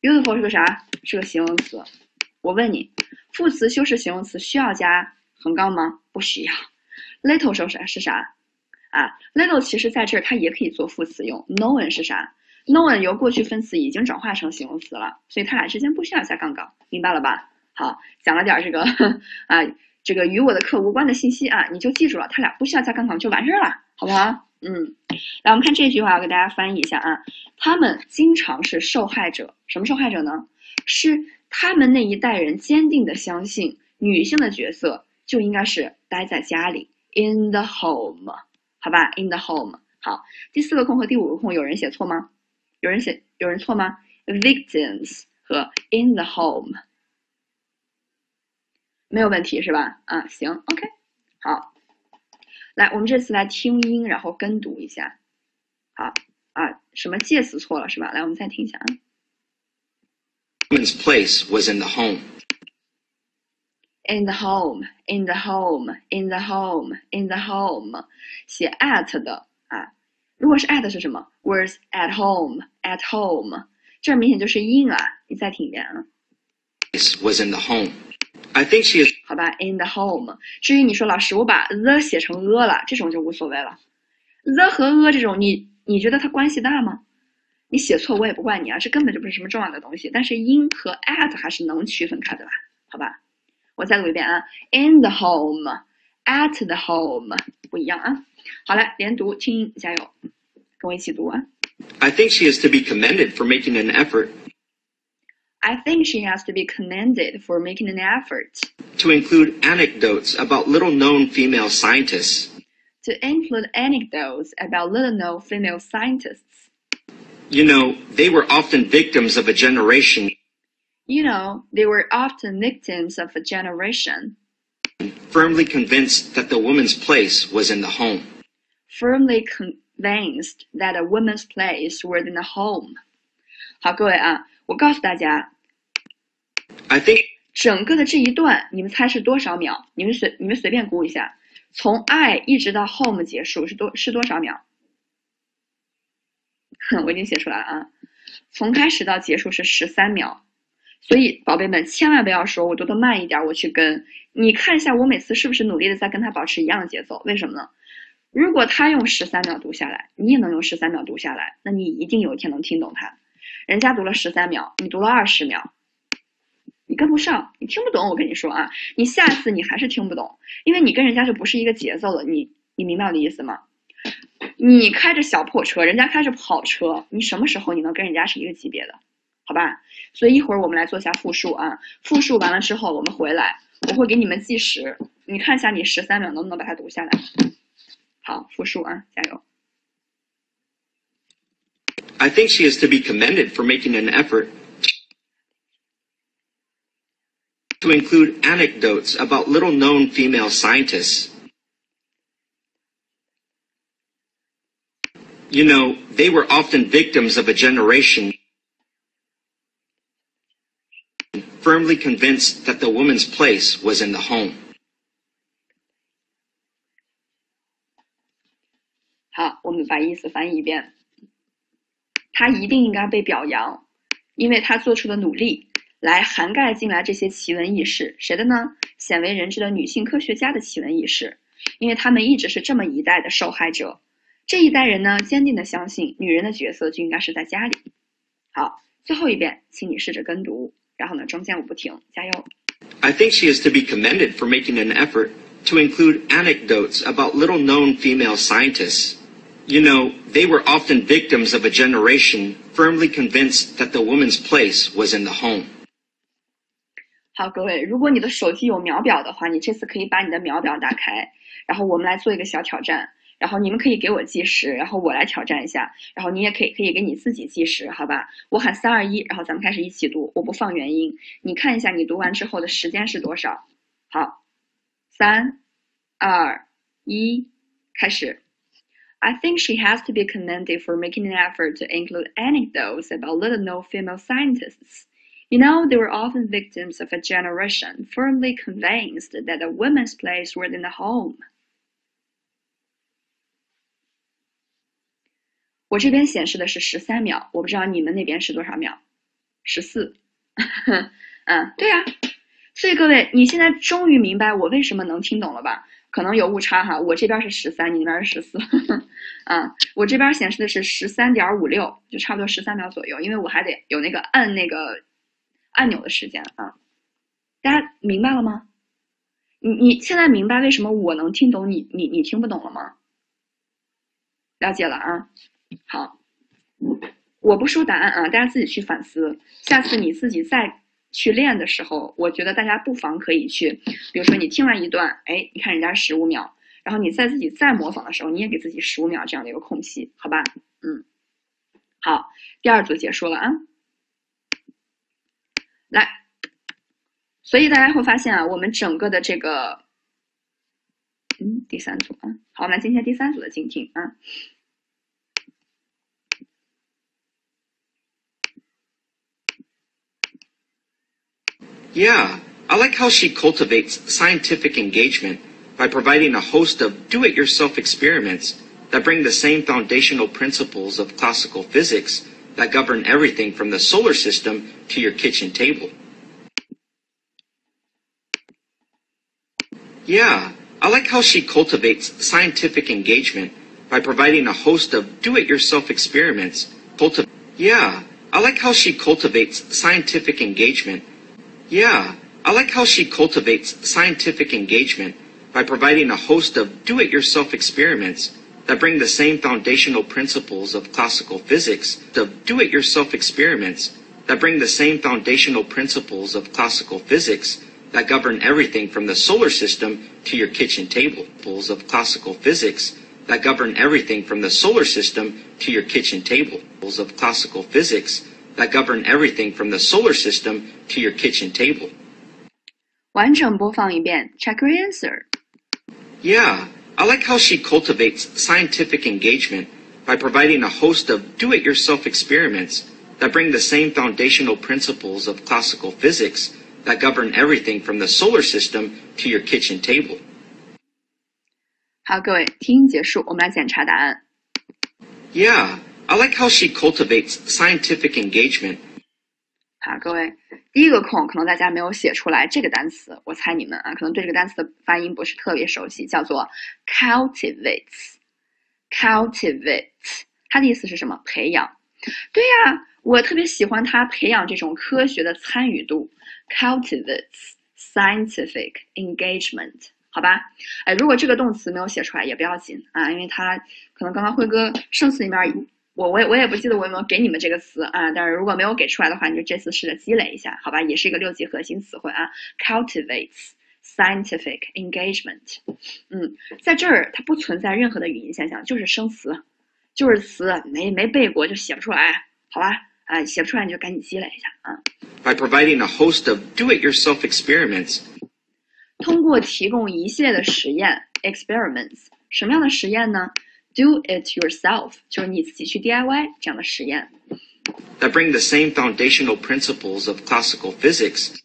？Beautiful 是个啥？是个形容词。我问你，副词修饰形容词需要加横杠吗？不需要。Little 是啥？是啥？啊，little 其实在这儿它也可以做副词用。Known 是啥？Known 由过去分词已经转化成形容词了，所以它俩之间不需要加杠杠，明白了吧？好，讲了点这个啊这个与我的课无关的信息啊，你就记住了，它俩不需要加杠杠就完事儿了，好不好？嗯，来，我们看这句话，我给大家翻译一下啊。他们经常是受害者，什么受害者呢？是他们那一代人坚定的相信，女性的角色就应该是待在家里，in the home，好吧，in the home。好，第四个空和第五个空有人写错吗？有人写有人错吗？victims 和 in the home 没有问题是吧？啊，行，OK，好。来，我们这次来听音，然后跟读一下。好啊，什么介词错了是吧？来，我们再听一下啊。Woman's place was in the home. In the home, in the home, in the home, in the home，写 at 的啊。如果是 at 是什么？Was at home, at home，这明显就是 in 啊。你再听一遍啊。Was in the home. I think she is. 好吧，in the home。至于你说老师，我把 the 写成 a 了，这种就无所谓了。the 和 a 这种，你你觉得它关系大吗？你写错我也不怪你啊，这根本就不是什么重要的东西。但是 in 和 at 还是能区分开的吧？好吧，我再读一遍啊，in the home，at the home 不一样啊。好了，连读听，加油，跟我一起读啊。I think she is to be commended for making an effort I think she has to be commended for making an effort to include anecdotes about little known female scientists. to include anecdotes about little-known female scientists. You know, they were often victims of a generation You know, they were often victims of a generation firmly convinced that the woman's place was in the home. Firmly convinced that a woman's place was in the home. 好，各位啊，我告诉大家，I think 整个的这一段，你们猜是多少秒？你们随你们随便估一下，从 I 一直到 home 结束是多是多少秒？哼，我已经写出来了啊，从开始到结束是十三秒。所以，宝贝们千万不要说我读的慢一点，我去跟你看一下，我每次是不是努力的在跟他保持一样的节奏？为什么呢？如果他用十三秒读下来，你也能用十三秒读下来，那你一定有一天能听懂他。人家读了十三秒，你读了二十秒，你跟不上，你听不懂。我跟你说啊，你下次你还是听不懂，因为你跟人家就不是一个节奏的。你你明白我的意思吗？你开着小破车，人家开着跑车，你什么时候你能跟人家是一个级别的？好吧？所以一会儿我们来做一下复述啊。复述完了之后，我们回来，我会给你们计时，你看一下你十三秒能不能把它读下来。好，复述啊，加油！ I think she is to be commended for making an effort to include anecdotes about little known female scientists. You know, they were often victims of a generation firmly convinced that the woman's place was in the home. 好，我们把意思翻译一遍。他一定应该被表扬，因为他做出的努力来涵盖进来这些奇闻异事。谁的呢？鲜为人知的女性科学家的奇闻异事，因为他们一直是这么一代的受害者。这一代人呢，坚定的相信女人的角色就应该是在家里。好，最后一遍，请你试着跟读，然后呢，中间我不停，加油。 I think she is to be commended for making an effort to include anecdotes about little known female scientists. You know, they were often victims of a generation firmly convinced that the woman's place was in the home. 好，各位，如果你的手机有秒表的话，你这次可以把你的秒表打开，然后我们来做一个小挑战。然后你们可以给我计时，然后我来挑战一下，然后你也可以可以给你自己计时，好吧？我喊三二一，然后咱们开始一起读，我不放原音，你看一下你读完之后的时间是多少？好，三、二、一，开始。I think she has to be commended for making an effort to include anecdotes about little-known female scientists. You know, they were often victims of a generation firmly convinced that a woman's place was in the home. 我这边显示的是十三秒，我不知道你们那边是多少秒，十四。嗯，对呀、所以各位，你现在终于明白我为什么能听懂了吧？ 可能有误差哈，我这边是十三，你那边是十四。啊，我这边显示的是十三点五六，就差不多十三秒左右，因为我还得有那个按那个按钮的时间啊。大家明白了吗？你你现在明白为什么我能听懂你你你听不懂了吗？了解了啊，好，我不说答案啊，大家自己去反思。下次你自己再去练的时候，我觉得大家不妨可以去，比如说你听完一段，哎，你看人家十五秒，然后你在自己再模仿的时候，你也给自己十五秒这样的一个空隙，好吧？嗯，好，第二组结束了啊，来。所以大家会发现啊，我们整个的这个，嗯，第三组啊，好，我们来听一下第三组的静听啊。Yeah, I like how she cultivates scientific engagement by providing a host of do-it-yourself experiments that bring the same foundational principles of classical physics that govern everything from the solar system to your kitchen table. Yeah, I like how she cultivates scientific engagement by providing a host of do-it-yourself experiments. Culti- yeah, I like how she cultivates scientific engagement. Yeah, I like how she cultivates scientific engagement by providing a host of do-it-yourself experiments that bring the same foundational principles of classical physics, of do-it-yourself experiments that bring the same foundational principles of classical physics that govern everything from the solar system to your kitchen table. Rules of classical physics that govern everything from the solar system to your kitchen table. Rules of classical physics that govern everything from the solar system to your kitchen table. 完整播放一遍，check your answer。 Yeah, I like how she cultivates scientific engagement by providing a host of do-it-yourself experiments that bring the same foundational principles of classical physics that govern everything from the solar system to your kitchen table. 好，各位听结束，我们来检查答案。 Yeah, I like how she cultivates scientific engagement 好，各位，第一个空可能大家没有写出来这个单词，我猜你们啊，可能对这个单词的发音不是特别熟悉，叫做 cultivates。cultivates，它的意思是什么？培养。对呀，我特别喜欢它培养这种科学的参与度。cultivates scientific engagement，好吧？哎，如果这个动词没有写出来也不要紧啊，因为它可能刚刚辉哥生词里面我我也我也不记得我有没有给你们这个词啊，但是如果没有给出来的话，你就这次试着积累一下，好吧？也是一个六级核心词汇啊，cultivates scientific engagement。嗯，在这儿它不存在任何的语音现象，就是生词，就是词，没没背过就写不出来，好吧？啊，写不出来你就赶紧积累一下啊。by providing a host of do-it-yourself experiments 通过提供一系列的实验 experiments，什么样的实验呢 ？Do it yourself，就是你自己去 DIY 这样的实验。 that bring the same foundational principles of classical physics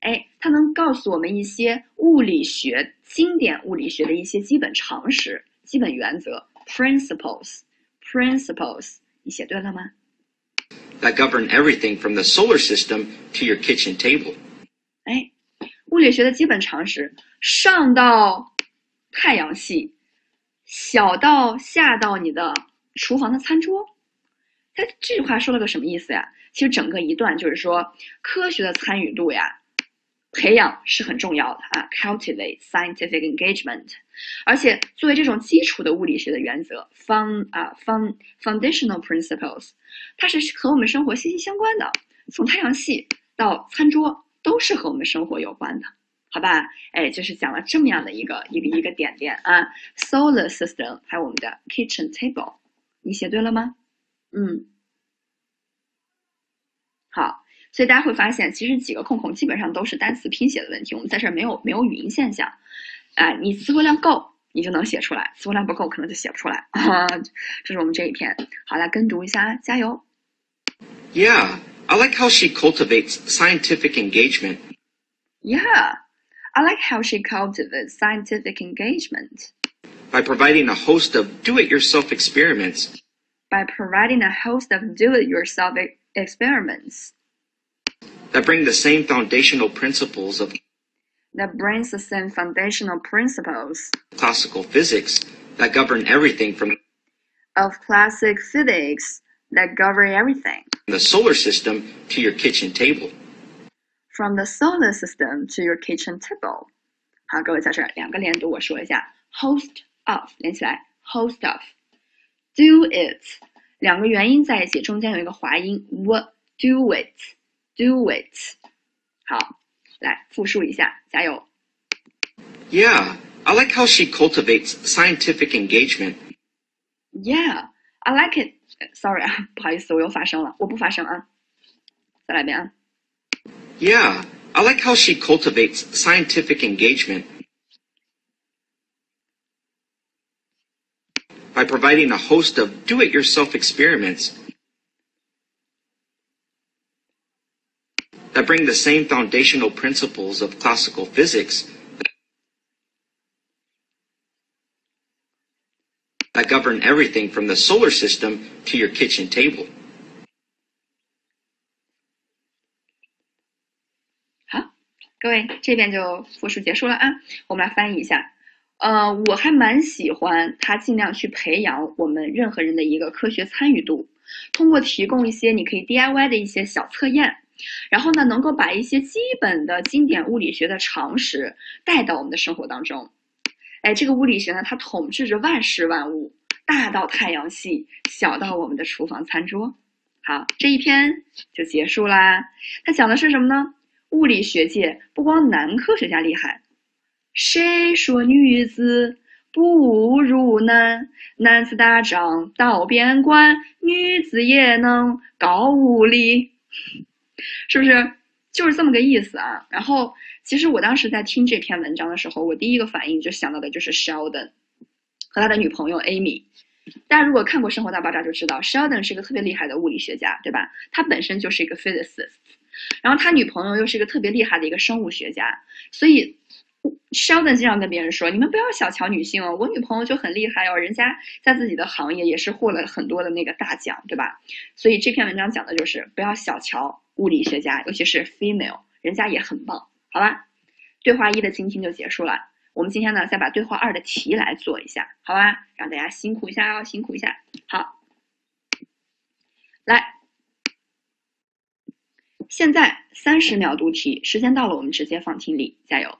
哎，它能告诉我们一些物理学经典物理学的一些基本常识、基本原则 principles principles，你写对了吗？ that govern everything from the solar system to your kitchen table. 哎，物理学的基本常识，上到太阳系， 小到下到你的厨房的餐桌。他这句话说了个什么意思呀？其实整个一段就是说，科学的参与度呀，培养是很重要的啊，cultivate scientific engagement。而且作为这种基础的物理学的原则，fun 啊 fun foundational principles，它是和我们生活息息相关的，从太阳系到餐桌都是和我们生活有关的，好吧？哎，就是讲了这么样的一个一个一个点点啊，solar system，还有我们的 kitchen table，你写对了吗？嗯，好，所以大家会发现，其实几个空空基本上都是单词拼写的问题，我们在这儿没有没有语音现象，哎，你词汇量够，你就能写出来；词汇量不够，可能就写不出来啊。这是我们这一篇，好，来跟读一下，加油。Yeah, I like how she cultivates scientific engagement Yeah, I like how she cultivates scientific engagement. By providing a host of do-it-yourself experiments. By providing a host of do-it-yourself e- experiments. That bring the same foundational principles of that brings the same foundational principles classical physics that govern everything from of classic physics that govern everything. the solar system to your kitchen table from the solar system to your kitchen table. 好，各位在这儿两个连读，我说一下，host of 连起来，host of，do it，两个元音在一起，中间有一个滑音，w，do it，do it。好，来复述一下，加油。 Yeah, I like how she cultivates scientific engagement Yeah, I like it. Sorry 啊，不好意思，我又发声了，我不发声啊。再来一遍啊。 Yeah, I like how she cultivates scientific engagement by providing a host of do it yourself experiments that bring the same foundational principles of classical physics that govern everything from the solar system to your kitchen table. 各位这边就复述结束了啊。我们来翻译一下。呃，我还蛮喜欢他尽量去培养我们任何人的一个科学参与度，通过提供一些你可以 DIY 的一些小测验，然后呢，能够把一些基本的经典物理学的常识带到我们的生活当中。哎，这个物理学呢，它统治着万事万物，大到太阳系，小到我们的厨房餐桌。好，这一篇就结束啦。它讲的是什么呢？物理学界不光男科学家厉害，谁说女子不如男？男子打仗到边关，女子也能搞物理，是不是？就是这么个意思啊。然后，其实我当时在听这篇文章的时候，我第一个反应就想到的就是 Sheldon 和他的女朋友 Amy。大家如果看过《生活大爆炸》就知道，Sheldon 是一个特别厉害的物理学家，对吧？他本身就是一个 physicist，然后他女朋友又是一个特别厉害的一个生物学家，所以 Sheldon 经常跟别人说：“你们不要小瞧女性哦，我女朋友就很厉害哦，人家在自己的行业也是获了很多的那个大奖，对吧？”所以这篇文章讲的就是不要小瞧物理学家，尤其是 female，人家也很棒，好吧？对话一的倾听就结束了。我们今天呢，再把对话二的题来做一下，好吧？让大家辛苦一下哦，辛苦一下。好，来，现在三十秒读题，时间到了，我们直接放听力，加油！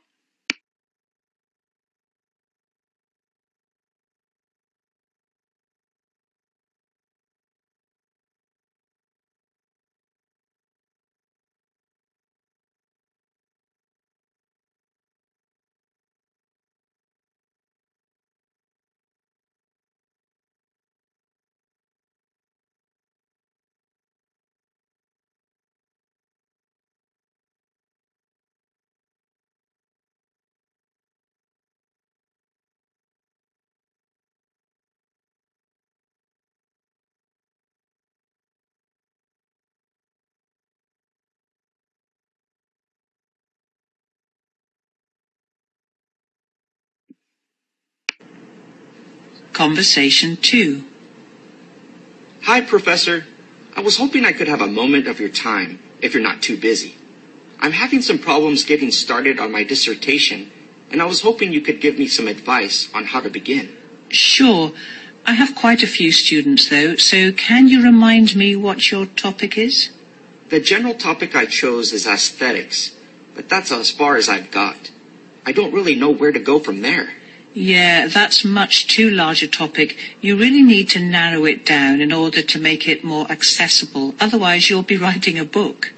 Conversation 2. Hi, Professor. I was hoping I could have a moment of your time, if you're not too busy. I'm having some problems getting started on my dissertation, and I was hoping you could give me some advice on how to begin. Sure. I have quite a few students though, so can you remind me what your topic is? The general topic I chose is aesthetics, but that's as far as I've got. I don't really know where to go from there. Yeah, that's much too large a topic. You really need to narrow it down in order to make it more accessible. Otherwise, you'll be writing a book.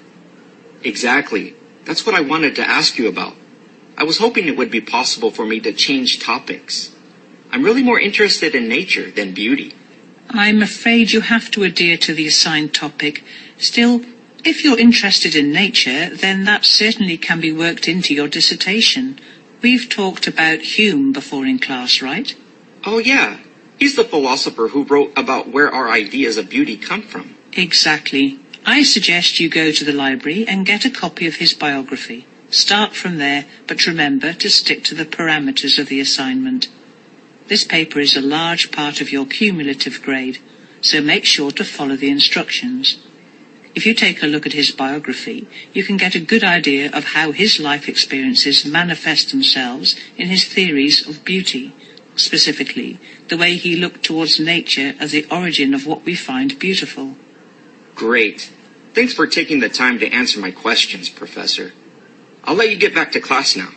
Exactly. That's what I wanted to ask you about. I was hoping it would be possible for me to change topics. I'm really more interested in nature than beauty. I'm afraid you have to adhere to the assigned topic. Still, if you're interested in nature, then that certainly can be worked into your dissertation. We've talked about Hume before in class, right? Oh yeah, he's the philosopher who wrote about where our ideas of beauty come from. Exactly. I suggest you go to the library and get a copy of his biography. Start from there, but remember to stick to the parameters of the assignment. This paper is a large part of your cumulative grade, so make sure to follow the instructions. If you take a look at his biography, you can get a good idea of how his life experiences manifest themselves in his theories of beauty, specifically the way he looked towards nature as the origin of what we find beautiful. Great. Thanks for taking the time to answer my questions, Professor. I'll let you get back to class now.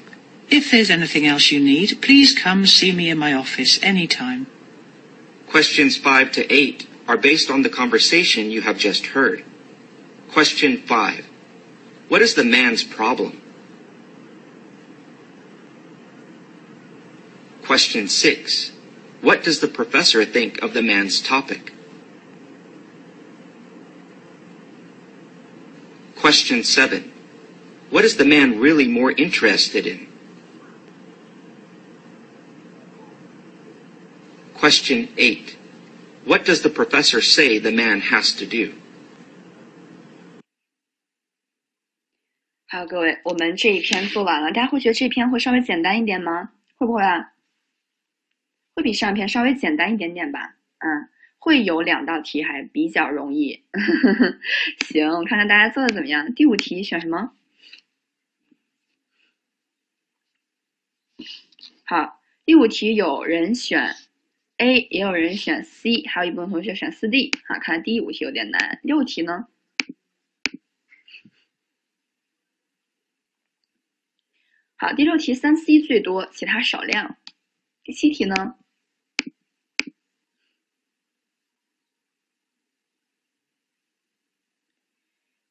If there's anything else you need, please come see me in my office anytime. Questions 5 to 8 are based on the conversation you have just heard. Question 5. What is the man's problem? Question 6. What does the professor think of the man's topic? Question 7. What is the man really more interested in? Question 8. What does the professor say the man has to do? 好，各位，我们这一篇做完了，大家会觉得这篇会稍微简单一点吗？会不会啊？会比上一篇稍微简单一点点吧？嗯，会有两道题还比较容易。行，我看看大家做的怎么样。第五题选什么？好，第五题有人选 A，也有人选 C，还有一部分同学选四 D。好，看来第五题有点难。六题呢？好，第六题三 C 最多，其他少量。第七题呢？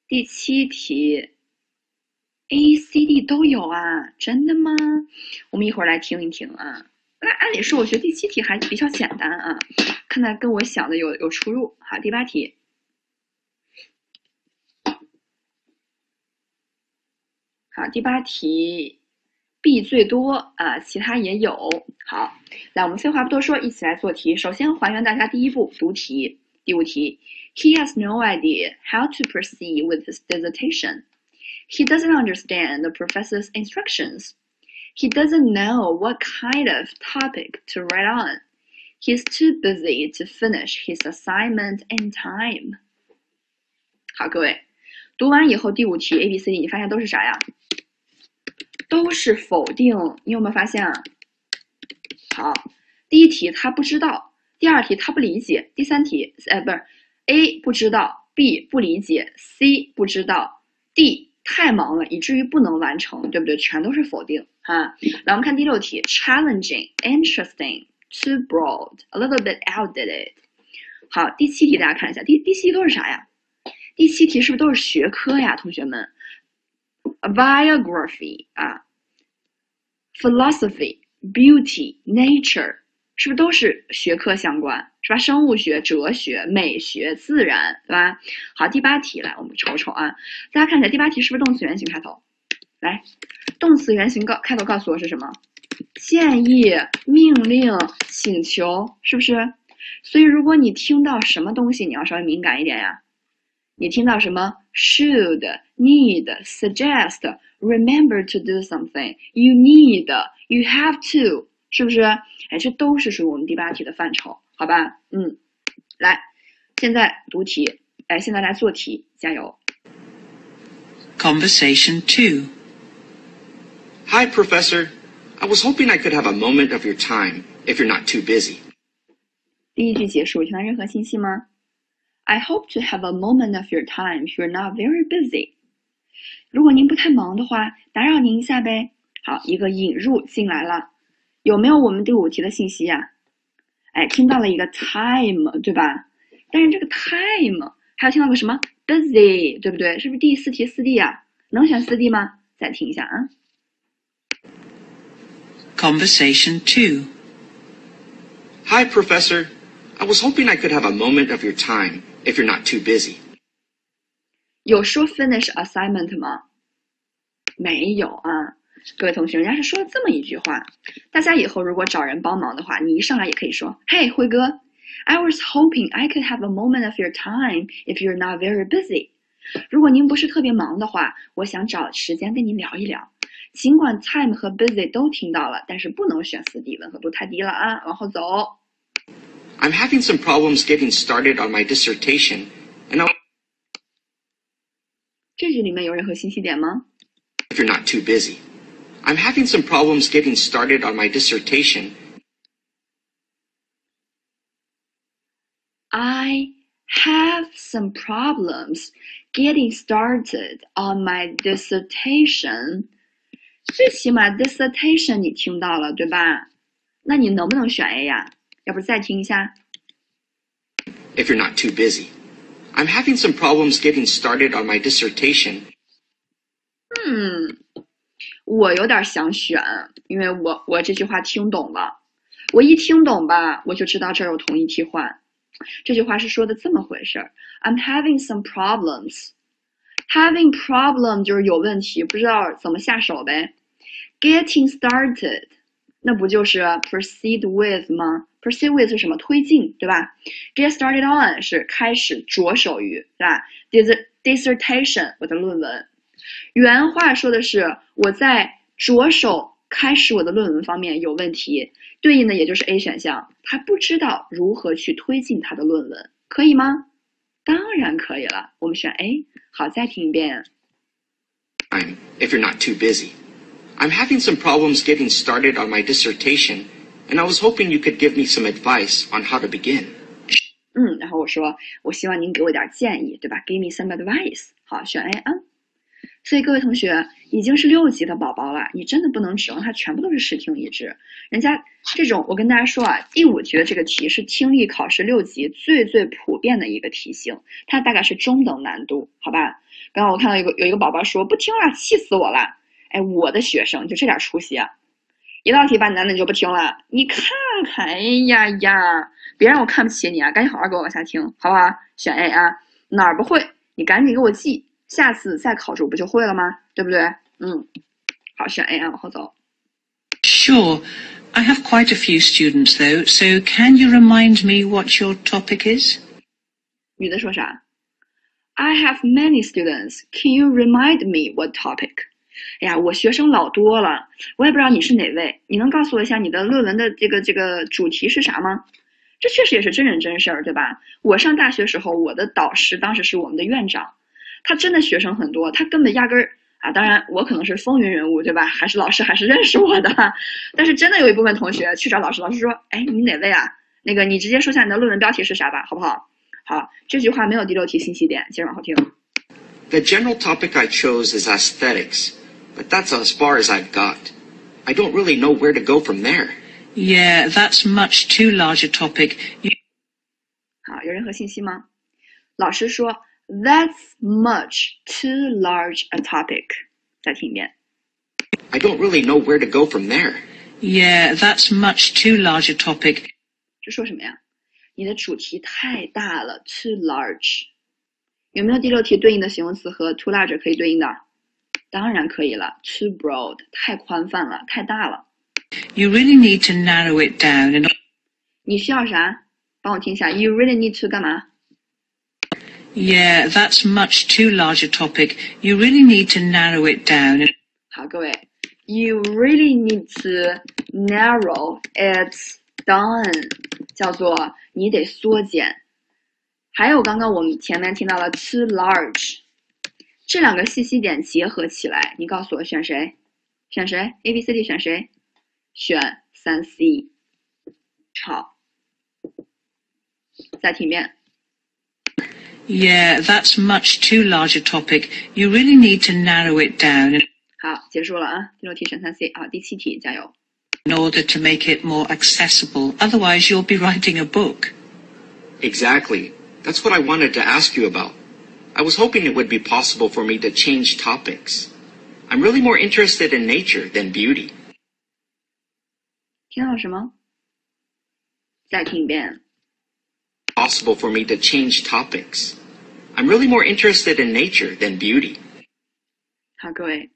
第七题，A、C、D 都有啊？真的吗？我们一会儿来听一听啊。那按理说，我觉得第七题还比较简单啊，看来跟我想的有有出入。好，第八题。好，第八题 ，B 最多啊，其他也有。好，来，我们废话不多说，一起来做题。首先还原大家第一步读题。第五题，He has no idea how to proceed with his dissertation. He doesn't understand the professor's instructions. He doesn't know what kind of topic to write on. He's too busy to finish his assignment in time. 好，各位，读完以后第五题 A、B、C、D，你发现都是啥呀？ 都是否定。你有没有发现啊？好，第一题他不知道，第二题他不理解，第三题，哎，不是 A 不知道，B 不理解，C 不知道，D 太忙了以至于不能完成，对不对？全都是否定哈。来，我们看第六题，challenging, interesting, too broad, a little bit outdated。好，第七题大家看一下，第第七题都是啥呀？第七题是不是都是学科呀，同学们 a？biography 啊，philosophy, beauty, nature，是不是都是学科相关？是吧？生物学、哲学、美学、自然，对吧？好，第八题来，我们瞅瞅啊，大家看一下第八题是不是动词原形开头？来，动词原形告开头告诉我是什么？建议、命令、请求，是不是？所以如果你听到什么东西，你要稍微敏感一点呀。你听到什么？should, need, suggest, remember to do something, you need, you have to，是不是？哎，这都是属于我们第八题的范畴，好吧？嗯，来，现在读题，哎，现在来做题，加油！ Conversation 2. Hi, Professor. I was hoping I could have a moment of your time if you're not too busy. 第一句结束，听到任何信息吗 ？I hope to have a moment of your time if you're not very busy。如果您不太忙的话，打扰您一下呗。好，一个引入进来了，有没有我们第五题的信息呀、哎，听到了一个 time，对吧？但是这个 time 还有听到个什么 busy，对不对？是不是第四题四 D 呀、能选四 D 吗？再听一下啊。 Conversation 2. Hi, Professor. I was hoping I could have a moment of your time If you're not too busy. 有说 finish assignment 吗？没有啊，各位同学，人家是说了这么一句话，大家以后如果找人帮忙的话，你一上来也可以说，嘿，辉哥，I was hoping I could have a moment of your time if you're not very busy。如果您不是特别忙的话，我想找时间跟您聊一聊。尽管 time 和 busy 都听到了，但是不能选四 D，吻合度太低了啊，往后走。I'm having some problems getting started on my dissertation, and I'll 这句里面有任何信息点吗？ if you're not too busy. I'm having some problems getting started on my dissertation, I have some problems getting started on my dissertation。 最起码 dissertation 你听到了对吧？那你能不能选 A 呀？ 要不再听一下？If you're not too busy, I'm having some problems getting started on my dissertation. 嗯，我有点想选，因为我我这句话听懂了。我一听懂吧，我就知道这儿有同义替换。这句话是说的这么回事儿：I'm having some problems. Having problem 就是有问题，不知道怎么下手呗。Getting started，那不就是 proceed with 吗 ？Proceed with 是什么？推进，对吧？Get started on 是开始着手于，对吧？Dissertation 我的论文，原话说的是我在着手开始我的论文方面有问题，对应的也就是 A 选项，他不知道如何去推进他的论文，可以吗？当然可以了，我们选 A。好，再听一遍。I'm if you're not too busy. I'm having some problems getting started on my dissertation, And I was hoping you could give me some advice on how to begin. 嗯，然后我说，我希望您给我点建议，对吧？Give me some advice。好，选 A 啊。所以各位同学已经是六级的宝宝了，你真的不能指望他全部都是视听一致。人家这种，我跟大家说啊，第五题的这个题是听力考试六级最最普遍的一个题型，它大概是中等难度，好吧？刚刚我看到有个有一个宝宝说不听了，气死我了。哎，我的学生就这点出息啊！一道题把难的你就不听了，你看看，哎呀呀，别让我看不起你啊！赶紧好好给我往下听，好不好？选 A 啊，哪儿不会你赶紧给我记。下次再考住不就会了吗？对不对？嗯，好，选 A 啊，往后走。Sure, I have quite a few students though, so can you remind me what your topic is? 女的说啥？I have many students. Can you remind me what topic? 哎呀，我学生老多了，我也不知道你是哪位。你能告诉我一下你的论文的这个这个主题是啥吗？这确实也是真人真事儿，对吧？我上大学时候，我的导师当时是我们的院长。他真的学生很多，他根本压根儿啊，当然我可能是风云人物，对吧？还是老师还是认识我的，但是真的有一部分同学去找老师，老师说：“哎，你哪位啊？那个你直接说下你的论文标题是啥吧，好不好？”好，这句话没有第六题信息点，接着往后听。The general topic I chose is aesthetics, but that's as far as I've got. I don't really know where to go from there. Yeah, that's much too large a topic. 好，有任何信息吗？老师说。That's much too large a topic. 再听一遍。I don't really know where to go from there. Yeah, that's much too large a topic. 这说什么呀？你的主题太大了，too large。有没有第六题对应的形容词和 too large 可以对应的？ 当然可以了，too broad，太宽泛了，太大了。You really need to narrow it down. And... 你需要啥？帮我听一下。You really need to 干嘛？Yeah, that's much too large a topic. You really need to narrow it down. 好，各位，You really need to narrow it down，叫做你得缩减。还有刚刚我们前面听到了 too large， 这两个信息点结合起来，你告诉我选谁？选谁？A、B、C、D 选谁？选三 C。好，再听一遍。Yeah, that's much too large a topic. You really need to narrow it down. 好，结束了啊，第六题选三 C 啊，第七题加油。In order to make it more accessible, otherwise you'll be writing a book. Exactly. That's what I wanted to ask you about. I was hoping it would be possible for me to change topics. I'm really more interested in nature than beauty. 听到了什么？再听一遍。Possible for me to change topics. I'm really more interested in nature than beauty. 好，各位，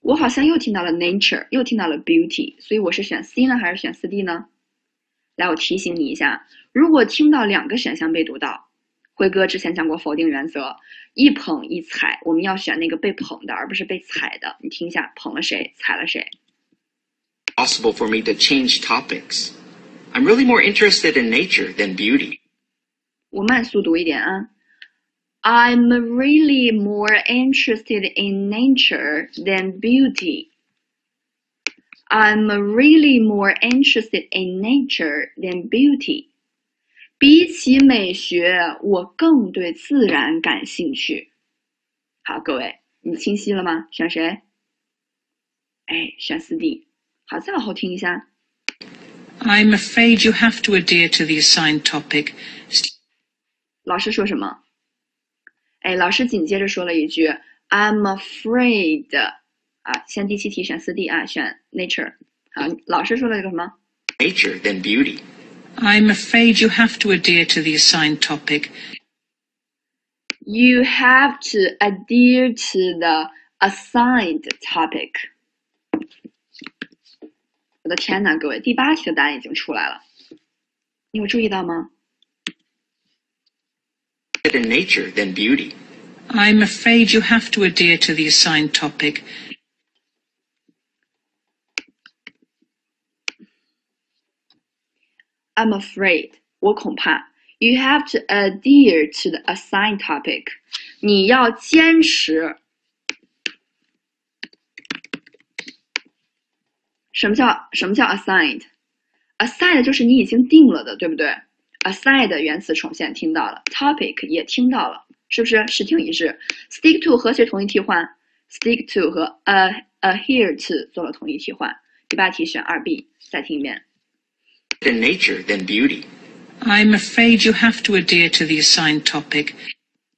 我好像又听到了 nature，又听到了 beauty，所以我是选 C 呢，还是选四 D 呢？来，我提醒你一下，如果听到两个选项被读到， 辉哥之前讲过否定原则，一捧一踩，我们要选那个被捧的，而不是被踩的。你听一下，捧了谁，踩了谁？Possible for me to change topics. I'm really more interested in nature than beauty. 我慢速读一点啊。I'm really more interested in nature than beauty. I'm really more interested in nature than beauty. 比起美学，我更对自然感兴趣。好，各位，你清晰了吗？选谁？ 哎，选四 D。好，再往后听一下。 I'm afraid you have to adhere to the assigned topic. 老师说什么？哎，老师紧接着说了一句 "I'm afraid" 啊，先第七题选四 D 啊，选 nature。好，老师说了一个什么？ nature than beauty. I'm afraid you have to adhere to the assigned topic. You have to adhere to the assigned topic。我的天呐，各位，第八题的答案已经出来了，你有注意到吗？ than nature than beauty. I'm afraid you have to adhere to the assigned topic. I'm afraid，我恐怕。You have to adhere to the assigned topic，你要坚持。什么叫什么叫 assigned？assigned 就是你已经定了的，对不对？assigned 原词重现听到了，topic 也听到了，是不是？视听一致。stick to 和谁同义替换？stick to 和 a adhere to 做了同义替换。第八题选二 B，再听一遍。Than nature than beauty. I'm afraid you have to adhere to the assigned topic.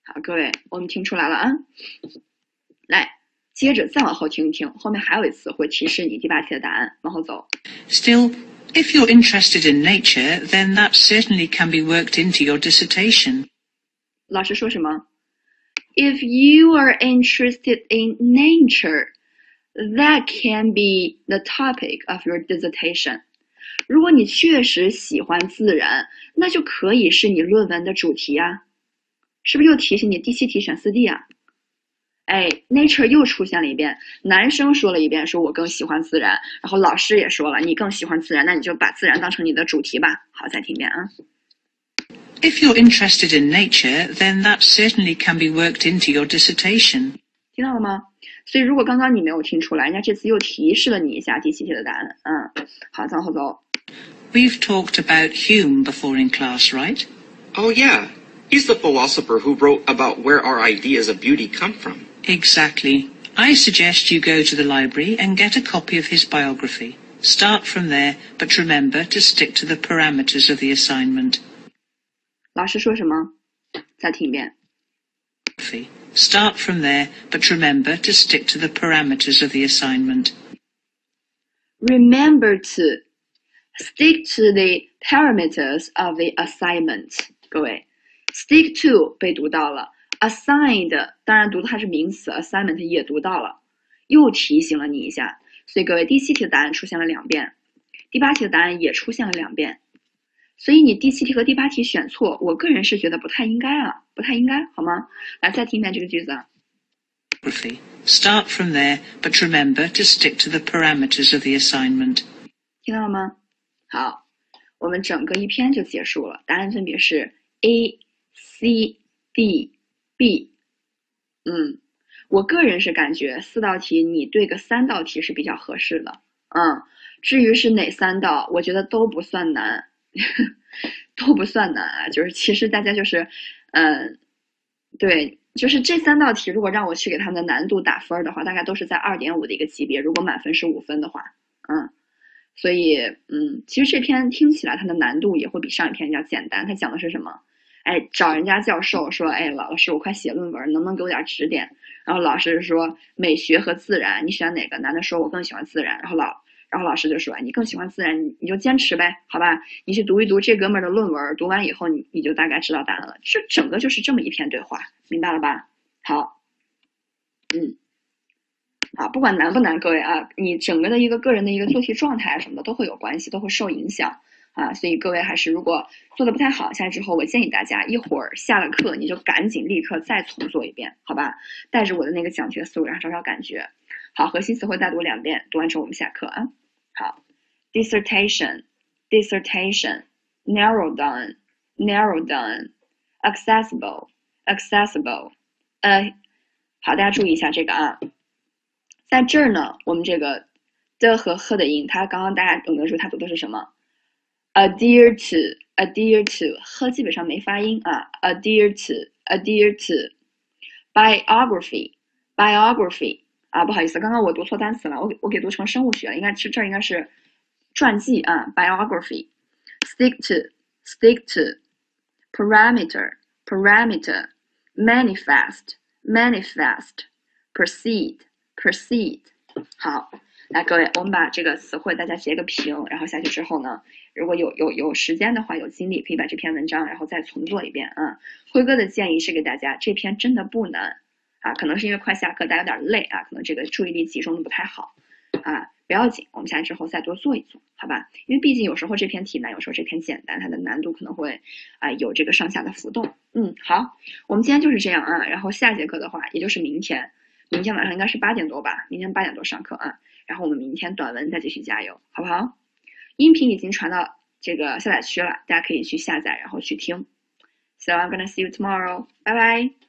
好，各位，我们听出来了啊。来，接着再往后听一听，后面还有一次会提示你第八题的答案。往后走。 Still, if you're interested in nature, then that certainly can be worked into your dissertation. 老师说什么？If you are interested in nature, that can be the topic of your dissertation. 如果你确实喜欢自然，那就可以是你论文的主题啊，是不是又提醒你第七题选四 D 啊？哎，nature 又出现了一遍，男生说了一遍，说我更喜欢自然，然后老师也说了，你更喜欢自然，那你就把自然当成你的主题吧。好，再听一遍啊。If you're interested in nature, then that certainly can be worked into your dissertation. 听到了吗？所以如果刚刚你没有听出来，人家这次又提示了你一下第七题的答案。嗯，好，再往后走。We've talked about Hume before in class, right? Oh yeah, he's the philosopher who wrote about where our ideas of beauty come from. Exactly. I suggest you go to the library and get a copy of his biography. Start from there, but remember to stick to the parameters of the assignment. 老师说什么？再听一遍。 Start from there, but remember to stick to the parameters of the assignment. Remember to stick to the parameters of the assignment。各位，stick to 被读到了，assigned 当然读的它是名词，assignment 也读到了，又提醒了你一下。所以各位，第七题的答案出现了两遍，第八题的答案也出现了两遍。所以你第七题和第八题选错，我个人是觉得不太应该啊，不太应该，好吗？来，再听一遍这个句子啊。 Biography. Start from there, but remember to stick to the parameters of the assignment. 听到了吗？ 好，我们整个一篇就结束了，答案分别是 A、C、D、B。嗯，我个人是感觉四道题你对个三道题是比较合适的。嗯，至于是哪三道，我觉得都不算难，都不算难啊。就是其实大家就是，嗯，对，就是这三道题，如果让我去给他们的难度打分的话，大概都是在二点五的一个级别。如果满分是五分的话，嗯。所以，嗯，其实这篇听起来它的难度也会比上一篇要简单。它讲的是什么？哎，找人家教授说，哎，老师，我快写论文，能不能给我点指点？然后老师说美学和自然，你选哪个？男的说我更喜欢自然。然后老，然后老师就说，哎你更喜欢自然，你你就坚持呗，好吧？你去读一读这哥们儿的论文，读完以后你你就大概知道答案了。这整个就是这么一篇对话，明白了吧？好，嗯。啊，不管难不难，各位啊，你整个的一个个人的一个做题状态啊什么的都会有关系，都会受影响啊。所以各位还是如果做的不太好，下来之后我建议大家一会儿下了课你就赶紧立刻再重做一遍，好吧？带着我的那个讲学思路，然后找找感觉。好，核心词汇再读两遍，读完之后我们下课啊。好，dissertation，dissertation，narrow down，narrow down，accessible，accessible，呃，好，大家注意一下这个啊。在这儿呢，我们这个的和呵的音，它刚刚大家有没有注意它读的是什么？adhere to，adhere to，呵基本上没发音啊，adhere to，adhere to，biography，biography， 啊，不好意思，刚刚我读错单词了，我给我给读成生物学了，应该是这儿应该是传记啊，biography。Stick to, stick to, parameter, parameter, manifest, manifest, proceed, proceed。好，来各位，我们把这个词汇大家截个屏，然后下去之后呢，如果有有有时间的话，有精力可以把这篇文章然后再重做一遍啊。辉哥的建议是给大家，这篇真的不难啊，可能是因为快下课，大家有点累啊，可能这个注意力集中的不太好啊，不要紧，我们下来之后再多做一做，好吧？因为毕竟有时候这篇题难，有时候这篇简单，它的难度可能会啊有这个上下的浮动。嗯，好，我们今天就是这样啊，然后下节课的话，也就是明天，明天晚上应该是八点多吧，明天八点多上课啊。然后我们明天短文再继续加油，好不好？音频已经传到这个下载区了，大家可以去下载，然后去听。So I'm gonna see you tomorrow. Bye bye.